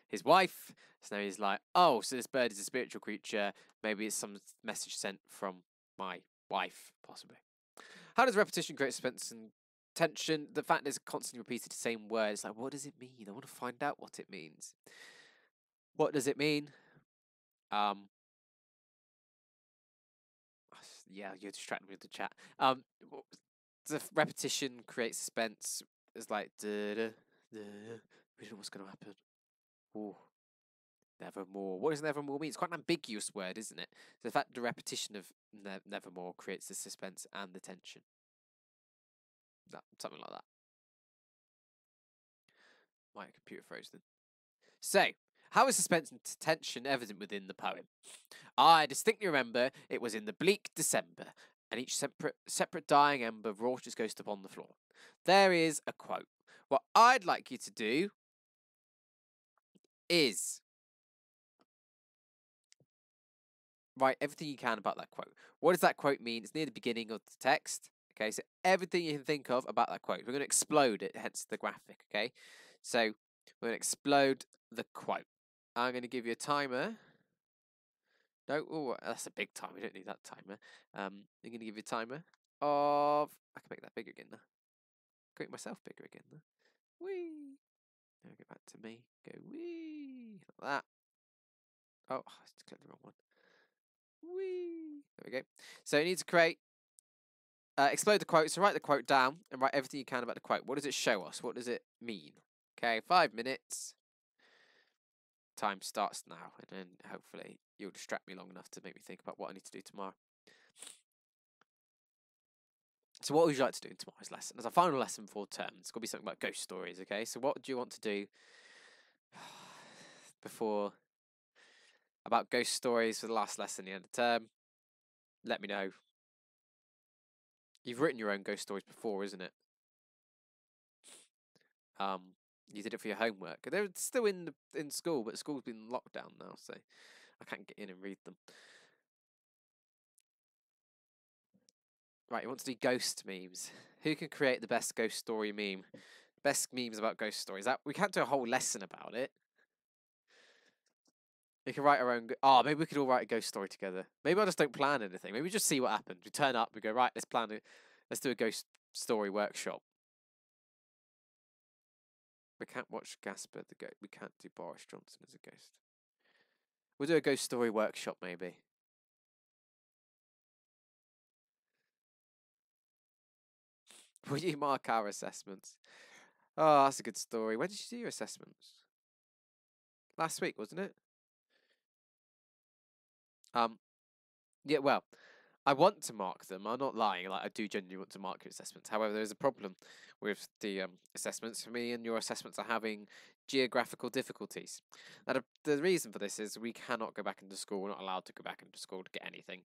his wife. So now he's like, oh, so this bird is a spiritual creature. Maybe it's some message sent from my wife, possibly. How does repetition create suspense and tension? The fact is constantly repeated the same words. Like, what does it mean? I want to find out what it means. What does it mean? Um, yeah, you're distracting me with the chat. Um, the repetition creates suspense. It's like, duh, duh, duh, we don't know what's going to happen. Oh, nevermore. What does nevermore mean? It's quite an ambiguous word, isn't it? So the fact the repetition of ne- nevermore creates the suspense and the tension. No, something like that. My computer froze then. So, how is suspense and tension evident within the poem? I distinctly remember it was in the bleak December, and each separate, separate dying ember wrought its ghost upon the floor. There is a quote. What I'd like you to do is write everything you can about that quote. What does that quote mean? It's near the beginning of the text. Okay, so everything you can think of about that quote. We're going to explode it, hence the graphic. Okay, so we're going to explode the quote. I'm going to give you a timer. No, oh, that's a big timer. We don't need that timer. Um, I'm going to give you a timer of. I can make that bigger again now. Make myself bigger again now. Whee! Now get back to me. Go wee like that. Oh, I just clicked the wrong one. Wee. There we go. So you need to create. Uh, explode the quote. So write the quote down and write everything you can about the quote. What does it show us? What does it mean? Okay, five minutes time starts now, and then hopefully you'll distract me long enough to make me think about what I need to do tomorrow. So, what would you like to do in tomorrow's lesson? As a final lesson for term, it's going to be something about ghost stories, okay? So, what do you want to do before about ghost stories for the last lesson the end of term? Let me know. You've written your own ghost stories before, isn't it? Um, you did it for your homework. They're still in the, in school, but school's been locked down now, so I can't get in and read them. Right, you want to do ghost memes. Who can create the best ghost story meme? Best memes about ghost stories. That we can't do a whole lesson about it. We can write our own. Oh, maybe we could all write a ghost story together. Maybe I just don't plan anything. Maybe we just see what happens. We turn up. We go right. Let's plan it. Let's do a ghost story workshop. We can't watch Casper the ghost. We can't do Boris Johnson as a ghost. We'll do a ghost story workshop maybe. Will you mark our assessments? Oh, that's a good story. When did you do your assessments? Last week, wasn't it? Um, yeah, well, I want to mark them. I'm not lying. Like I do genuinely want to mark your assessments. However, there is a problem with the um, assessments. For me and your assessments are having geographical difficulties. Now, the, reason for this is we cannot go back into school. We're not allowed to go back into school to get anything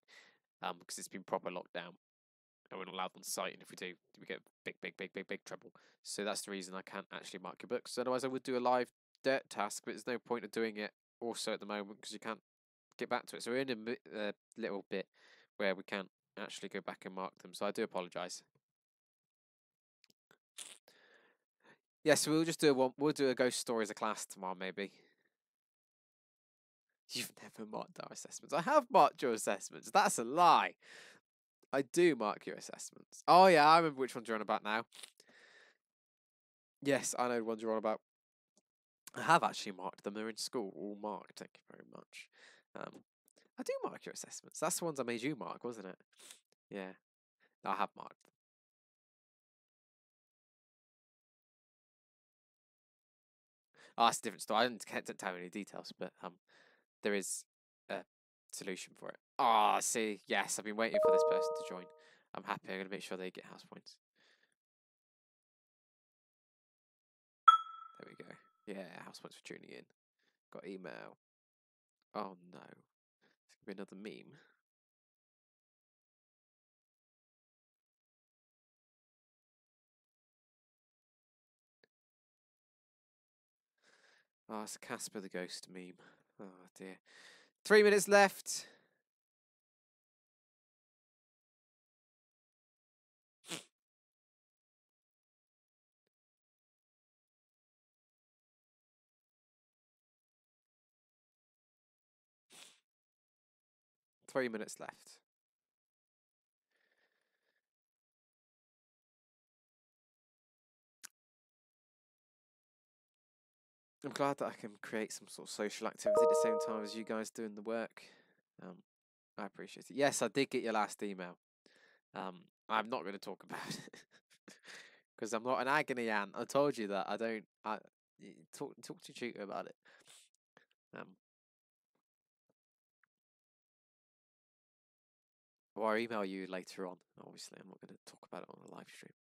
um, because it's been proper lockdown. And we're not allowed on site, and if we do, we get big, big, big, big, big trouble. So that's the reason I can't actually mark your books. Otherwise, I would do a live dirt task, but there's no point of doing it also at the moment because you can't get back to it. So we're in a little bit where we can't actually go back and mark them. So I do apologise. Yes, we'll just do a one. We'll do a ghost story as a class tomorrow, maybe. You've never marked our assessments. I have marked your assessments. That's a lie. I do mark your assessments. Oh yeah, I remember which ones you're on about now. Yes, I know the ones you're on about. I have actually marked them. They're in school, all marked. Thank you very much. Um, I do mark your assessments. That's the ones I made you mark, wasn't it? Yeah, I have marked. Oh, that's a different story. I didn't, can't tell any details, but um, there is solution for it. Ah, see, yes, I've been waiting for this person to join. I'm happy. I'm going to make sure they get house points. There we go. Yeah, house points for tuning in. Got email. Oh no. It's going to be another meme. Oh, it's Casper the Ghost meme. Oh dear. Three minutes left. Three minutes left. I'm glad that I can create some sort of social activity at the same time as you guys doing the work. Um, I appreciate it. Yes, I did get your last email. Um, I'm not going to talk about it because I'm not an agony aunt. I told you that. I don't. I talk talk to your tutor about it. Um, or I'll email you later on. Obviously, I'm not going to talk about it on the live stream.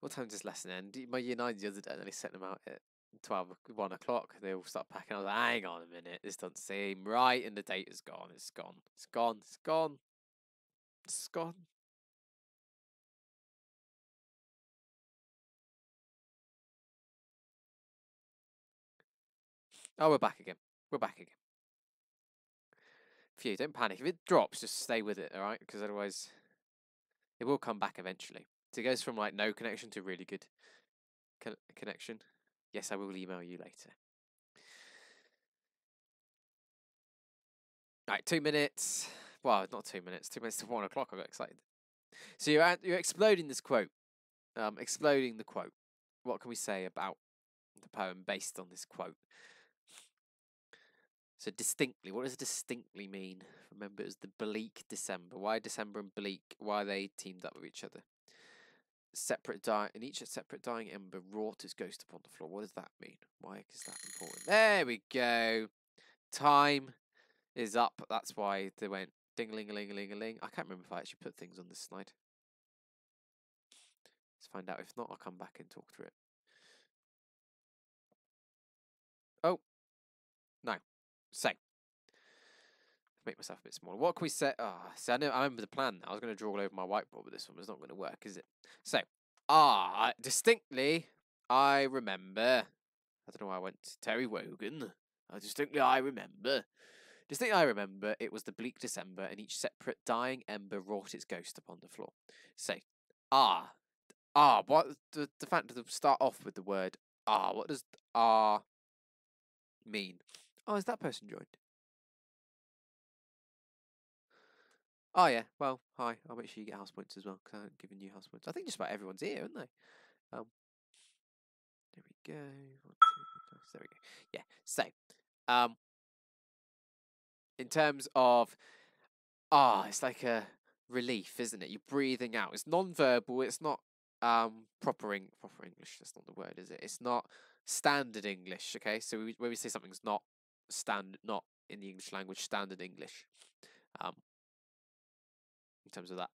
What time does lesson end? My year nine the other day, and they sent them out at 12, uh, 1 o'clock. They all start packing. I was like, hang on a minute, this doesn't seem right. And the date is gone. It's gone. It's gone. It's gone. It's gone. Oh, we're back again. We're back again. Phew, don't panic. If it drops, just stay with it, alright? Because otherwise, it will come back eventually. It goes from like no connection to really good con connection. Yes, I will email you later. Right, two minutes. Well, not two minutes. Two minutes to one o'clock. I got excited. So you're at, you're exploding this quote. Um, exploding the quote. What can we say about the poem based on this quote? So distinctly, what does distinctly mean? Remember, it was the bleak December. Why December and bleak? Why they teamed up with each other? Separate die in each a separate dying ember wrought his ghost upon the floor. What does that mean? Why is that important? There we go. Time is up. That's why they went ding ling a ling a ling a ling. I can't remember if I actually put things on this slide. Let's find out. If not, I'll come back and talk through it. Oh. No. Say make myself a bit smaller. What can we say? Ah, oh, see, I know I remember the plan. I was going to draw all over my whiteboard, but this one was not going to work, is it? So, ah, distinctly, I remember. I don't know why I went to Terry Wogan. I distinctly, I remember. Distinctly, I remember it was the bleak December, and each separate dying ember wrought its ghost upon the floor. So, ah, ah, what the the fact to start off with the word ah, what does ah mean? Oh, is that person joined? Oh yeah, well, hi. I'll make sure you get house points as well because I'm giving you house points. I think just about everyone's here, aren't they? Um, there we go. One, two, there we go. Yeah. So, um, in terms of, ah, oh, it's like a relief, isn't it? You're breathing out. It's non-verbal. It's not um proper Eng- proper English. That's not the word, is it? It's not standard English. Okay, so we, when we say something's not standard, not in the English language, standard English. Um, terms of that.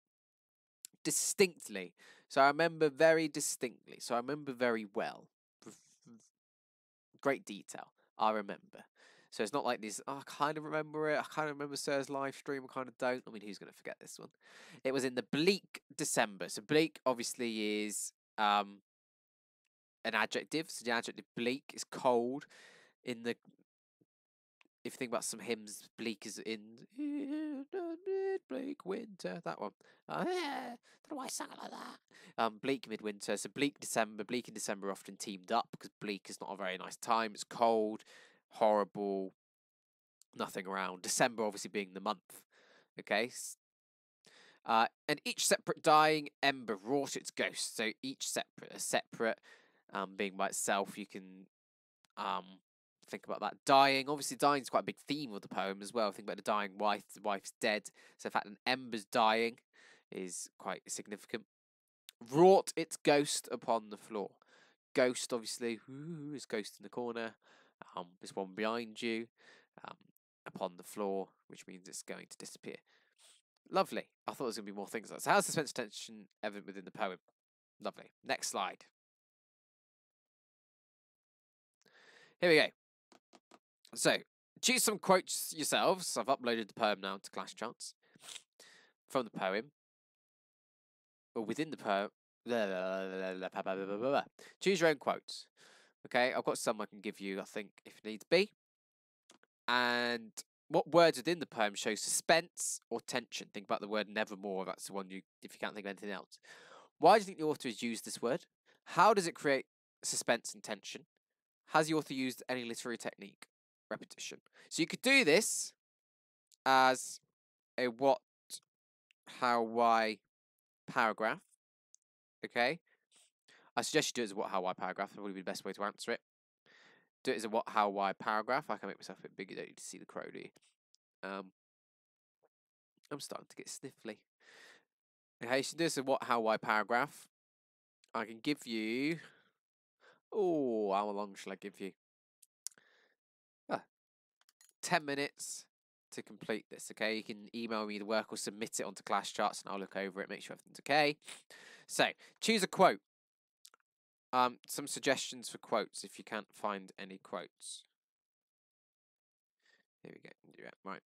Distinctly. So I remember very distinctly. So I remember very well. Great detail. I remember. So it's not like this, oh, I kind of remember it. I kind of remember Sir's live stream. I kind of don't. I mean, who's going to forget this one? It was in the bleak December. So bleak obviously is um, an adjective. So the adjective bleak is cold. In the if you think about some hymns, bleak is in bleak winter. That one. Uh, yeah, don't know why I sang it like that. Um, bleak midwinter. So bleak December. Bleak in December often teamed up because bleak is not a very nice time. It's cold, horrible, nothing around. December obviously being the month. Okay. Uh, and each separate dying ember wrought its ghost. So each separate, a separate, um, being by itself. You can um, think about that. Dying, obviously, dying is quite a big theme of the poem as well. Think about the dying wife. Wife's dead. So the fact an ember's dying is quite significant. Wrought its ghost upon the floor. Ghost, obviously, ooh, is ghost in the corner. Um, there's one behind you. Um, upon the floor, which means it's going to disappear. Lovely. I thought there was going to be more things like that. So, how's suspense tension evident within the poem? Lovely. Next slide. Here we go. So, choose some quotes yourselves. I've uploaded the poem now to Class Charts from the poem, or within the poem. Choose your own quotes. Okay, I've got some I can give you, I think, if needs be. And what words within the poem show suspense or tension? Think about the word nevermore. That's the one you, if you can't think of anything else. Why do you think the author has used this word? How does it create suspense and tension? Has the author used any literary technique? Repetition. So you could do this as a what, how, why paragraph. Okay. I suggest you do it as a what, how, why paragraph. That would be the best way to answer it. Do it as a what, how, why paragraph. I can make myself a bit bigger. You don't need to see the crow, do you? Um, I'm starting to get sniffly. Okay, so this is a what, how, why paragraph. I can give you. Oh, how long shall I give you? Ah, 10 minutes to complete this, okay? You can email me the work or submit it onto Class Charts and I'll look over it, make sure everything's okay. So, choose a quote. Um, some suggestions for quotes if you can't find any quotes. Here we go. Yeah, right.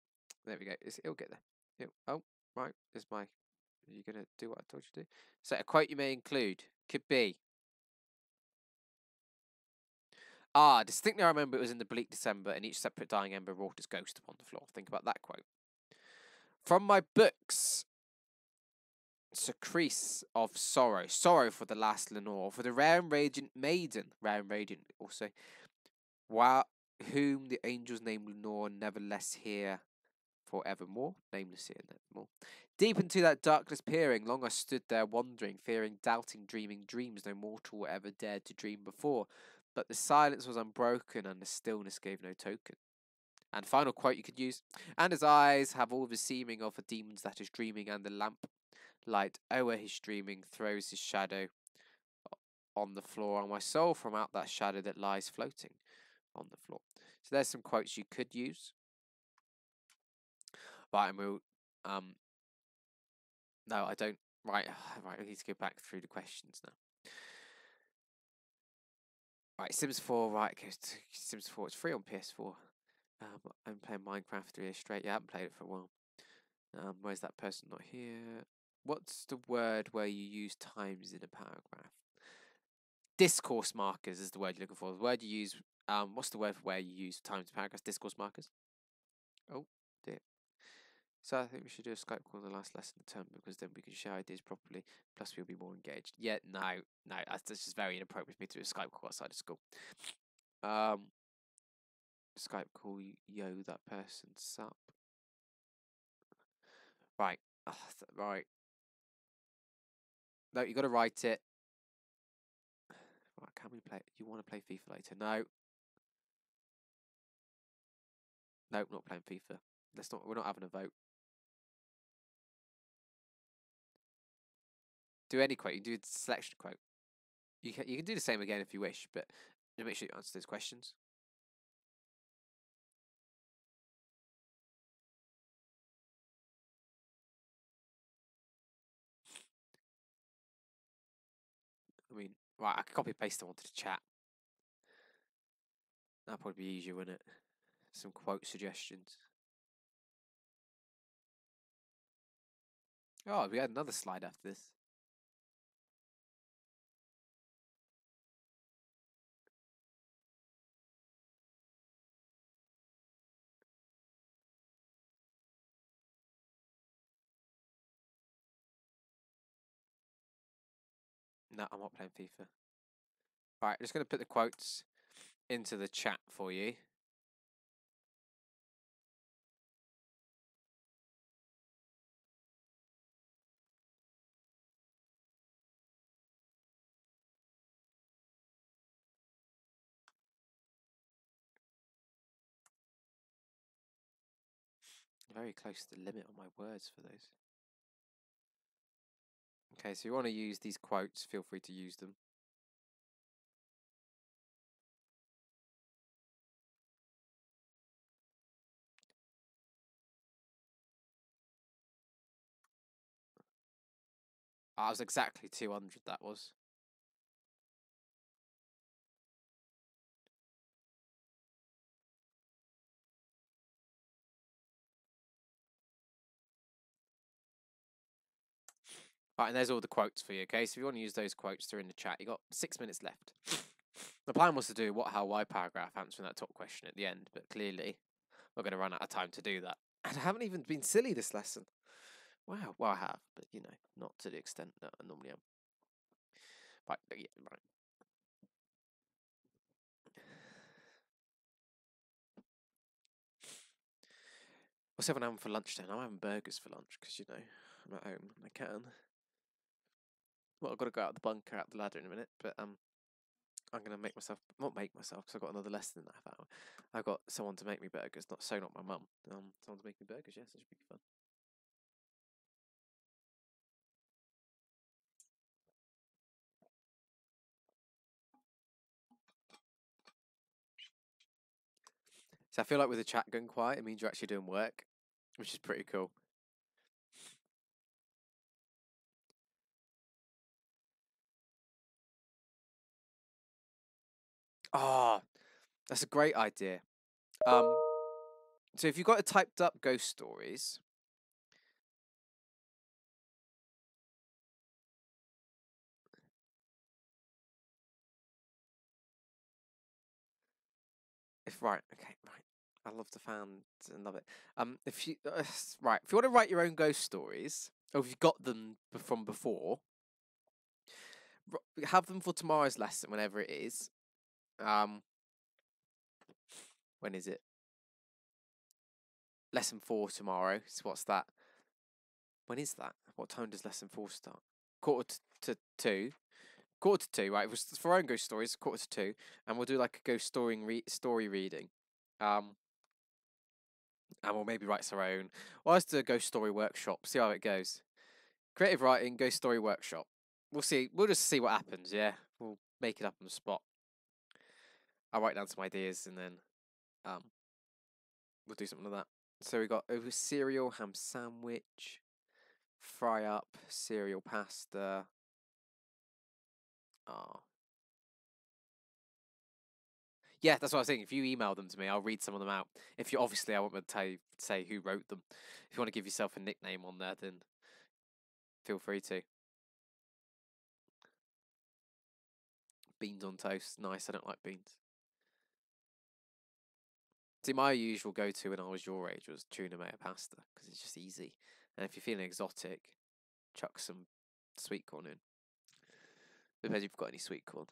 There we go. It's, it'll get there. It'll, oh, right. There's my. Are you going to do what I told you to do? So, a quote you may include could be Ah, distinctly I remember it was in the bleak December and each separate dying ember wrought its ghost upon the floor. Think about that quote. From my books, Surcease of sorrow, sorrow for the last Lenore, for the rare and radiant maiden, rare and radiant also, while whom the angel's name Lenore nevertheless for evermore, nameless here nevermore. Deep into that darkness peering, long I stood there wondering, fearing, doubting, dreaming dreams no mortal ever dared to dream before. But the silence was unbroken and the stillness gave no token. And final quote you could use, and his eyes have all the seeming of a demon's that is dreaming, and the lamp light o'er his dreaming throws his shadow on the floor, and my soul from out that shadow that lies floating on the floor. So there's some quotes you could use. Right, and we'll um no, I don't right right, I need to go back through the questions now. Right, Sims 4, right, Sims 4, it's free on PS4. Um, I'm playing Minecraft three years straight. Yeah, I haven't played it for a while. Um, where's that person not here? What's the word where you use times in a paragraph? Discourse markers is the word you're looking for. The word you use, um, what's the word where you use times in paragraphs? Discourse markers? Oh. So I think we should do a Skype call in the last lesson of the term because then we can share ideas properly. Plus, we'll be more engaged. Yeah, no, no, that's just very inappropriate for me to do a Skype call outside of school. Um, Skype call yo that person sup. Right, right. No, you got to write it. Right, can we play? You want to play FIFA later? No. Nope, not playing FIFA. Let's not. We're not having a vote. Do any quote. You can do a selection quote. You can you can do the same again if you wish, but make sure you answer those questions. I mean, right, I could copy paste them onto the chat. That'd probably be easier, wouldn't it? Some quote suggestions. Oh, we had another slide after this. No, I'm not playing FIFA. Alright, I'm just going to put the quotes into the chat for you. Very close to the limit on my words for those. Okay, so you want to use these quotes, feel free to use them. Ah, was exactly 200, that was. Right, and there's all the quotes for you, okay? So if you want to use those quotes, they're in the chat. you got six minutes left. The plan was to do what, how, why paragraph answering that top question at the end, but clearly we're going to run out of time to do that. And I haven't even been silly this lesson. Wow, well, I have, but you know, not to the extent that I normally am. Right, yeah, right. What's everyone having for lunch then? I'm having burgers for lunch because, you know, I'm at home and I can. Well, I've got to go out the bunker, out the ladder in a minute, but um, I'm gonna make myself not make myself because I've got another lesson in that half hour. I've got someone to make me burgers, not so not my mum. Um, someone to make me burgers. Yes, it should be fun. So I feel like with the chat going quiet, it means you're actually doing work, which is pretty cool. Ah, oh, that's a great idea. Um, so if you've got a typed up ghost stories, if right, okay, right. I love the fans and love it. Um, if you uh, right, if you want to write your own ghost stories, or if you've got them from before, have them for tomorrow's lesson, whenever it is, um, when is it? Lesson four tomorrow. So what's that? When is that? What time does lesson four start? Quarter to, two. Quarter to two, right? It Was for our own ghost stories, quarter to two, and we'll do like a ghost story re- story reading. Um, and we'll maybe write our own. Or let's do a ghost story workshop. See how it goes. Creative writing, ghost story workshop. We'll see. We'll just see what happens. Yeah, we'll make it up on the spot. I'll write down some ideas and then um, we'll do something like that. So we got over cereal, ham sandwich, fry up, cereal pasta. Oh. Yeah, that's what I was saying. If you email them to me, I'll read some of them out. If you obviously, I won't tell you, say who wrote them. If you want to give yourself a nickname on there, then feel free to. Beans on toast, nice. I don't like beans. See, my usual go to when I was your age was tuna mayo pasta because it's just easy. And if you're feeling exotic, chuck some sweet corn in. Depends if you've got any sweet corn.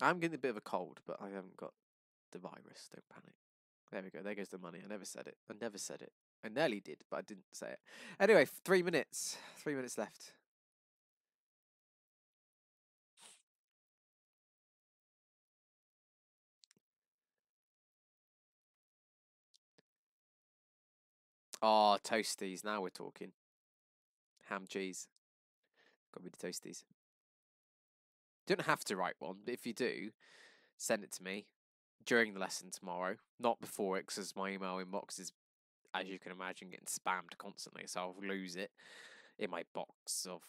I'm getting a bit of a cold, but I haven't got the virus. Don't panic. There we go. There goes the money. I never said it. I never said it. I nearly did, but I didn't say it. Anyway, three minutes. Three minutes left. Oh, toasties. Now we're talking. Ham cheese. Got me the toasties. You don't have to write one, but if you do, send it to me during the lesson tomorrow, not before it, because my email inbox is, as you can imagine, getting spammed constantly, so I'll lose it in my box of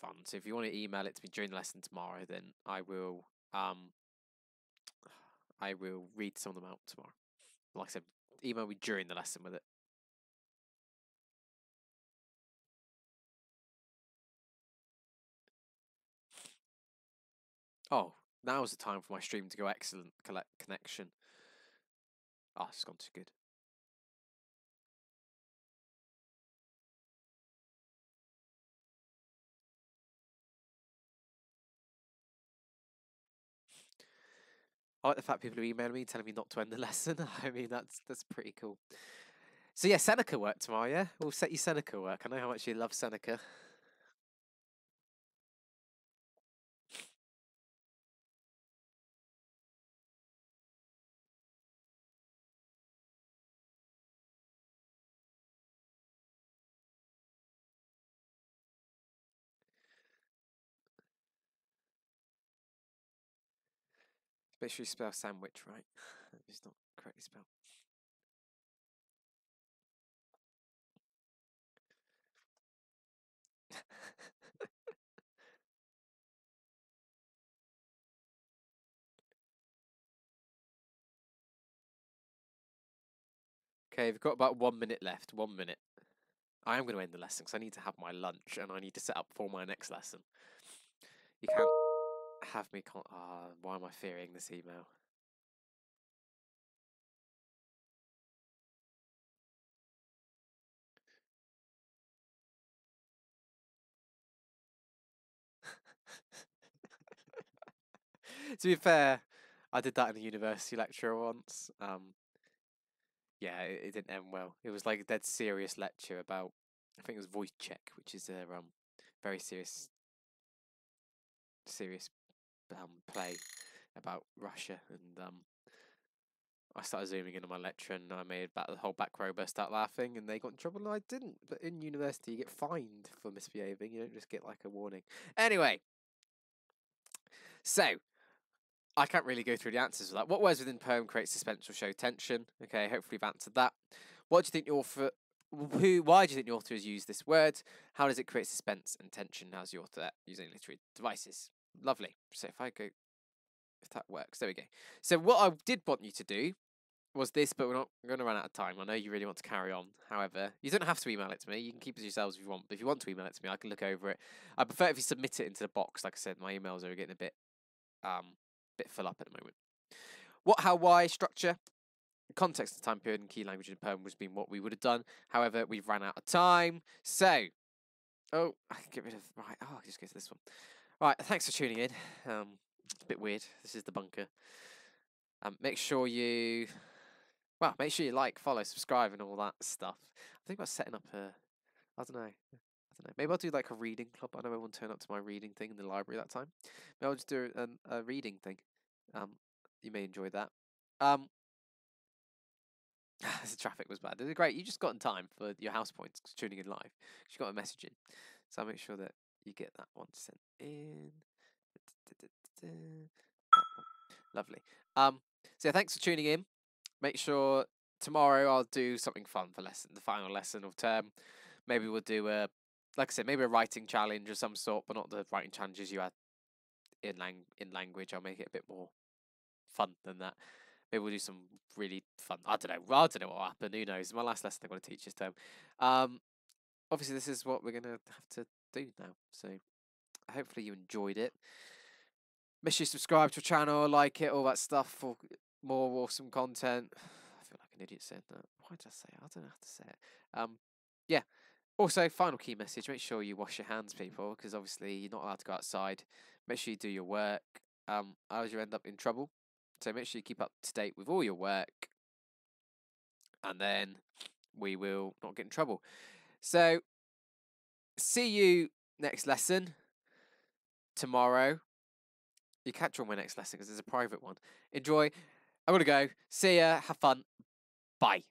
fun. So if you want to email it to me during the lesson tomorrow, then I will um I will read some of them out tomorrow. Like I said, email me during the lesson with it. Oh, now is the time for my stream to go excellent collect connection. Ah, oh, it's gone too good. I like the fact people are emailing me telling me not to end the lesson. I mean, that's that's pretty cool. So yeah, Seneca work tomorrow. Yeah, we'll set you Seneca work. I know how much you love Seneca. Make sure you spell sandwich right. it's not correctly spelled. okay, we've got about one minute left. One minute. I am going to end the lesson because I need to have my lunch and I need to set up for my next lesson. You can't have me. Con- uh, why am I fearing this email? to be fair, I did that in a university lecture once. Um, yeah, it, it, didn't end well. It was like a dead serious lecture about, I think it was Woyzeck, which is a um, very serious, serious um, play about Russia, and um, I started zooming in on my lecture, and I made about the whole back row burst out laughing, and they got in trouble, and I didn't. But in university, you get fined for misbehaving. You don't just get like a warning. Anyway, so I can't really go through the answers for that. What words within poem create suspense or show tension? Okay, hopefully you've answered that. What do you think the author who why do you think the author has used this word? How does it create suspense and tension? How's the author using literary devices? Lovely. So if I go if that works, there we go. So what I did want you to do was this, but we're not going to run out of time. I know you really want to carry on. However, you don't have to email it to me. You can keep it yourselves if you want. But if you want to email it to me, I can look over it. I prefer if you submit it into the box. Like I said, my emails are getting a bit um bit full up at the moment. What, how, why structure. Context of time period and key language in poem was being what we would have done. However, we've ran out of time. So, oh, I can get rid of, right, oh, I'll just go to this one. Right, thanks for tuning in. Um, it's a bit weird. This is the bunker. Um, make sure you, well, make sure you like, follow, subscribe, and all that stuff. I think about setting up a, I don't know, I don't know. Maybe I'll do like a reading club. I know everyone turned up to my reading thing in the library that time. Maybe I'll just do a, a reading thing. Um, you may enjoy that. Um, the traffic was bad. It was great. You just got in time for your house points tuning in live. You got a message in, so I'll make sure that you get that one sent in. Lovely. Um, so yeah, thanks for tuning in. Make sure tomorrow I'll do something fun for lesson, the final lesson of term. Maybe we'll do a, like I said, maybe a writing challenge of some sort, but not the writing challenges you had in lang in language. I'll make it a bit more fun than that. Maybe we'll do some really fun. I don't know. I don't know what will happen. Who knows? My last lesson I'm going to teach this term. Um, obviously, this is what we're going to have to do now. So, hopefully, you enjoyed it. Make sure you subscribe to the channel, like it, all that stuff for more awesome content. I feel like an idiot saying that. Why did I say it? I don't know how to say it. Um, yeah. Also, final key message: make sure you wash your hands, people, because obviously you're not allowed to go outside. Make sure you do your work. Um, otherwise you end up in trouble. So make sure you keep up to date with all your work, and then we will not get in trouble. So, see you next lesson tomorrow. You catch on my next lesson because it's a private one. Enjoy. I'm gonna go. See ya. Have fun. Bye.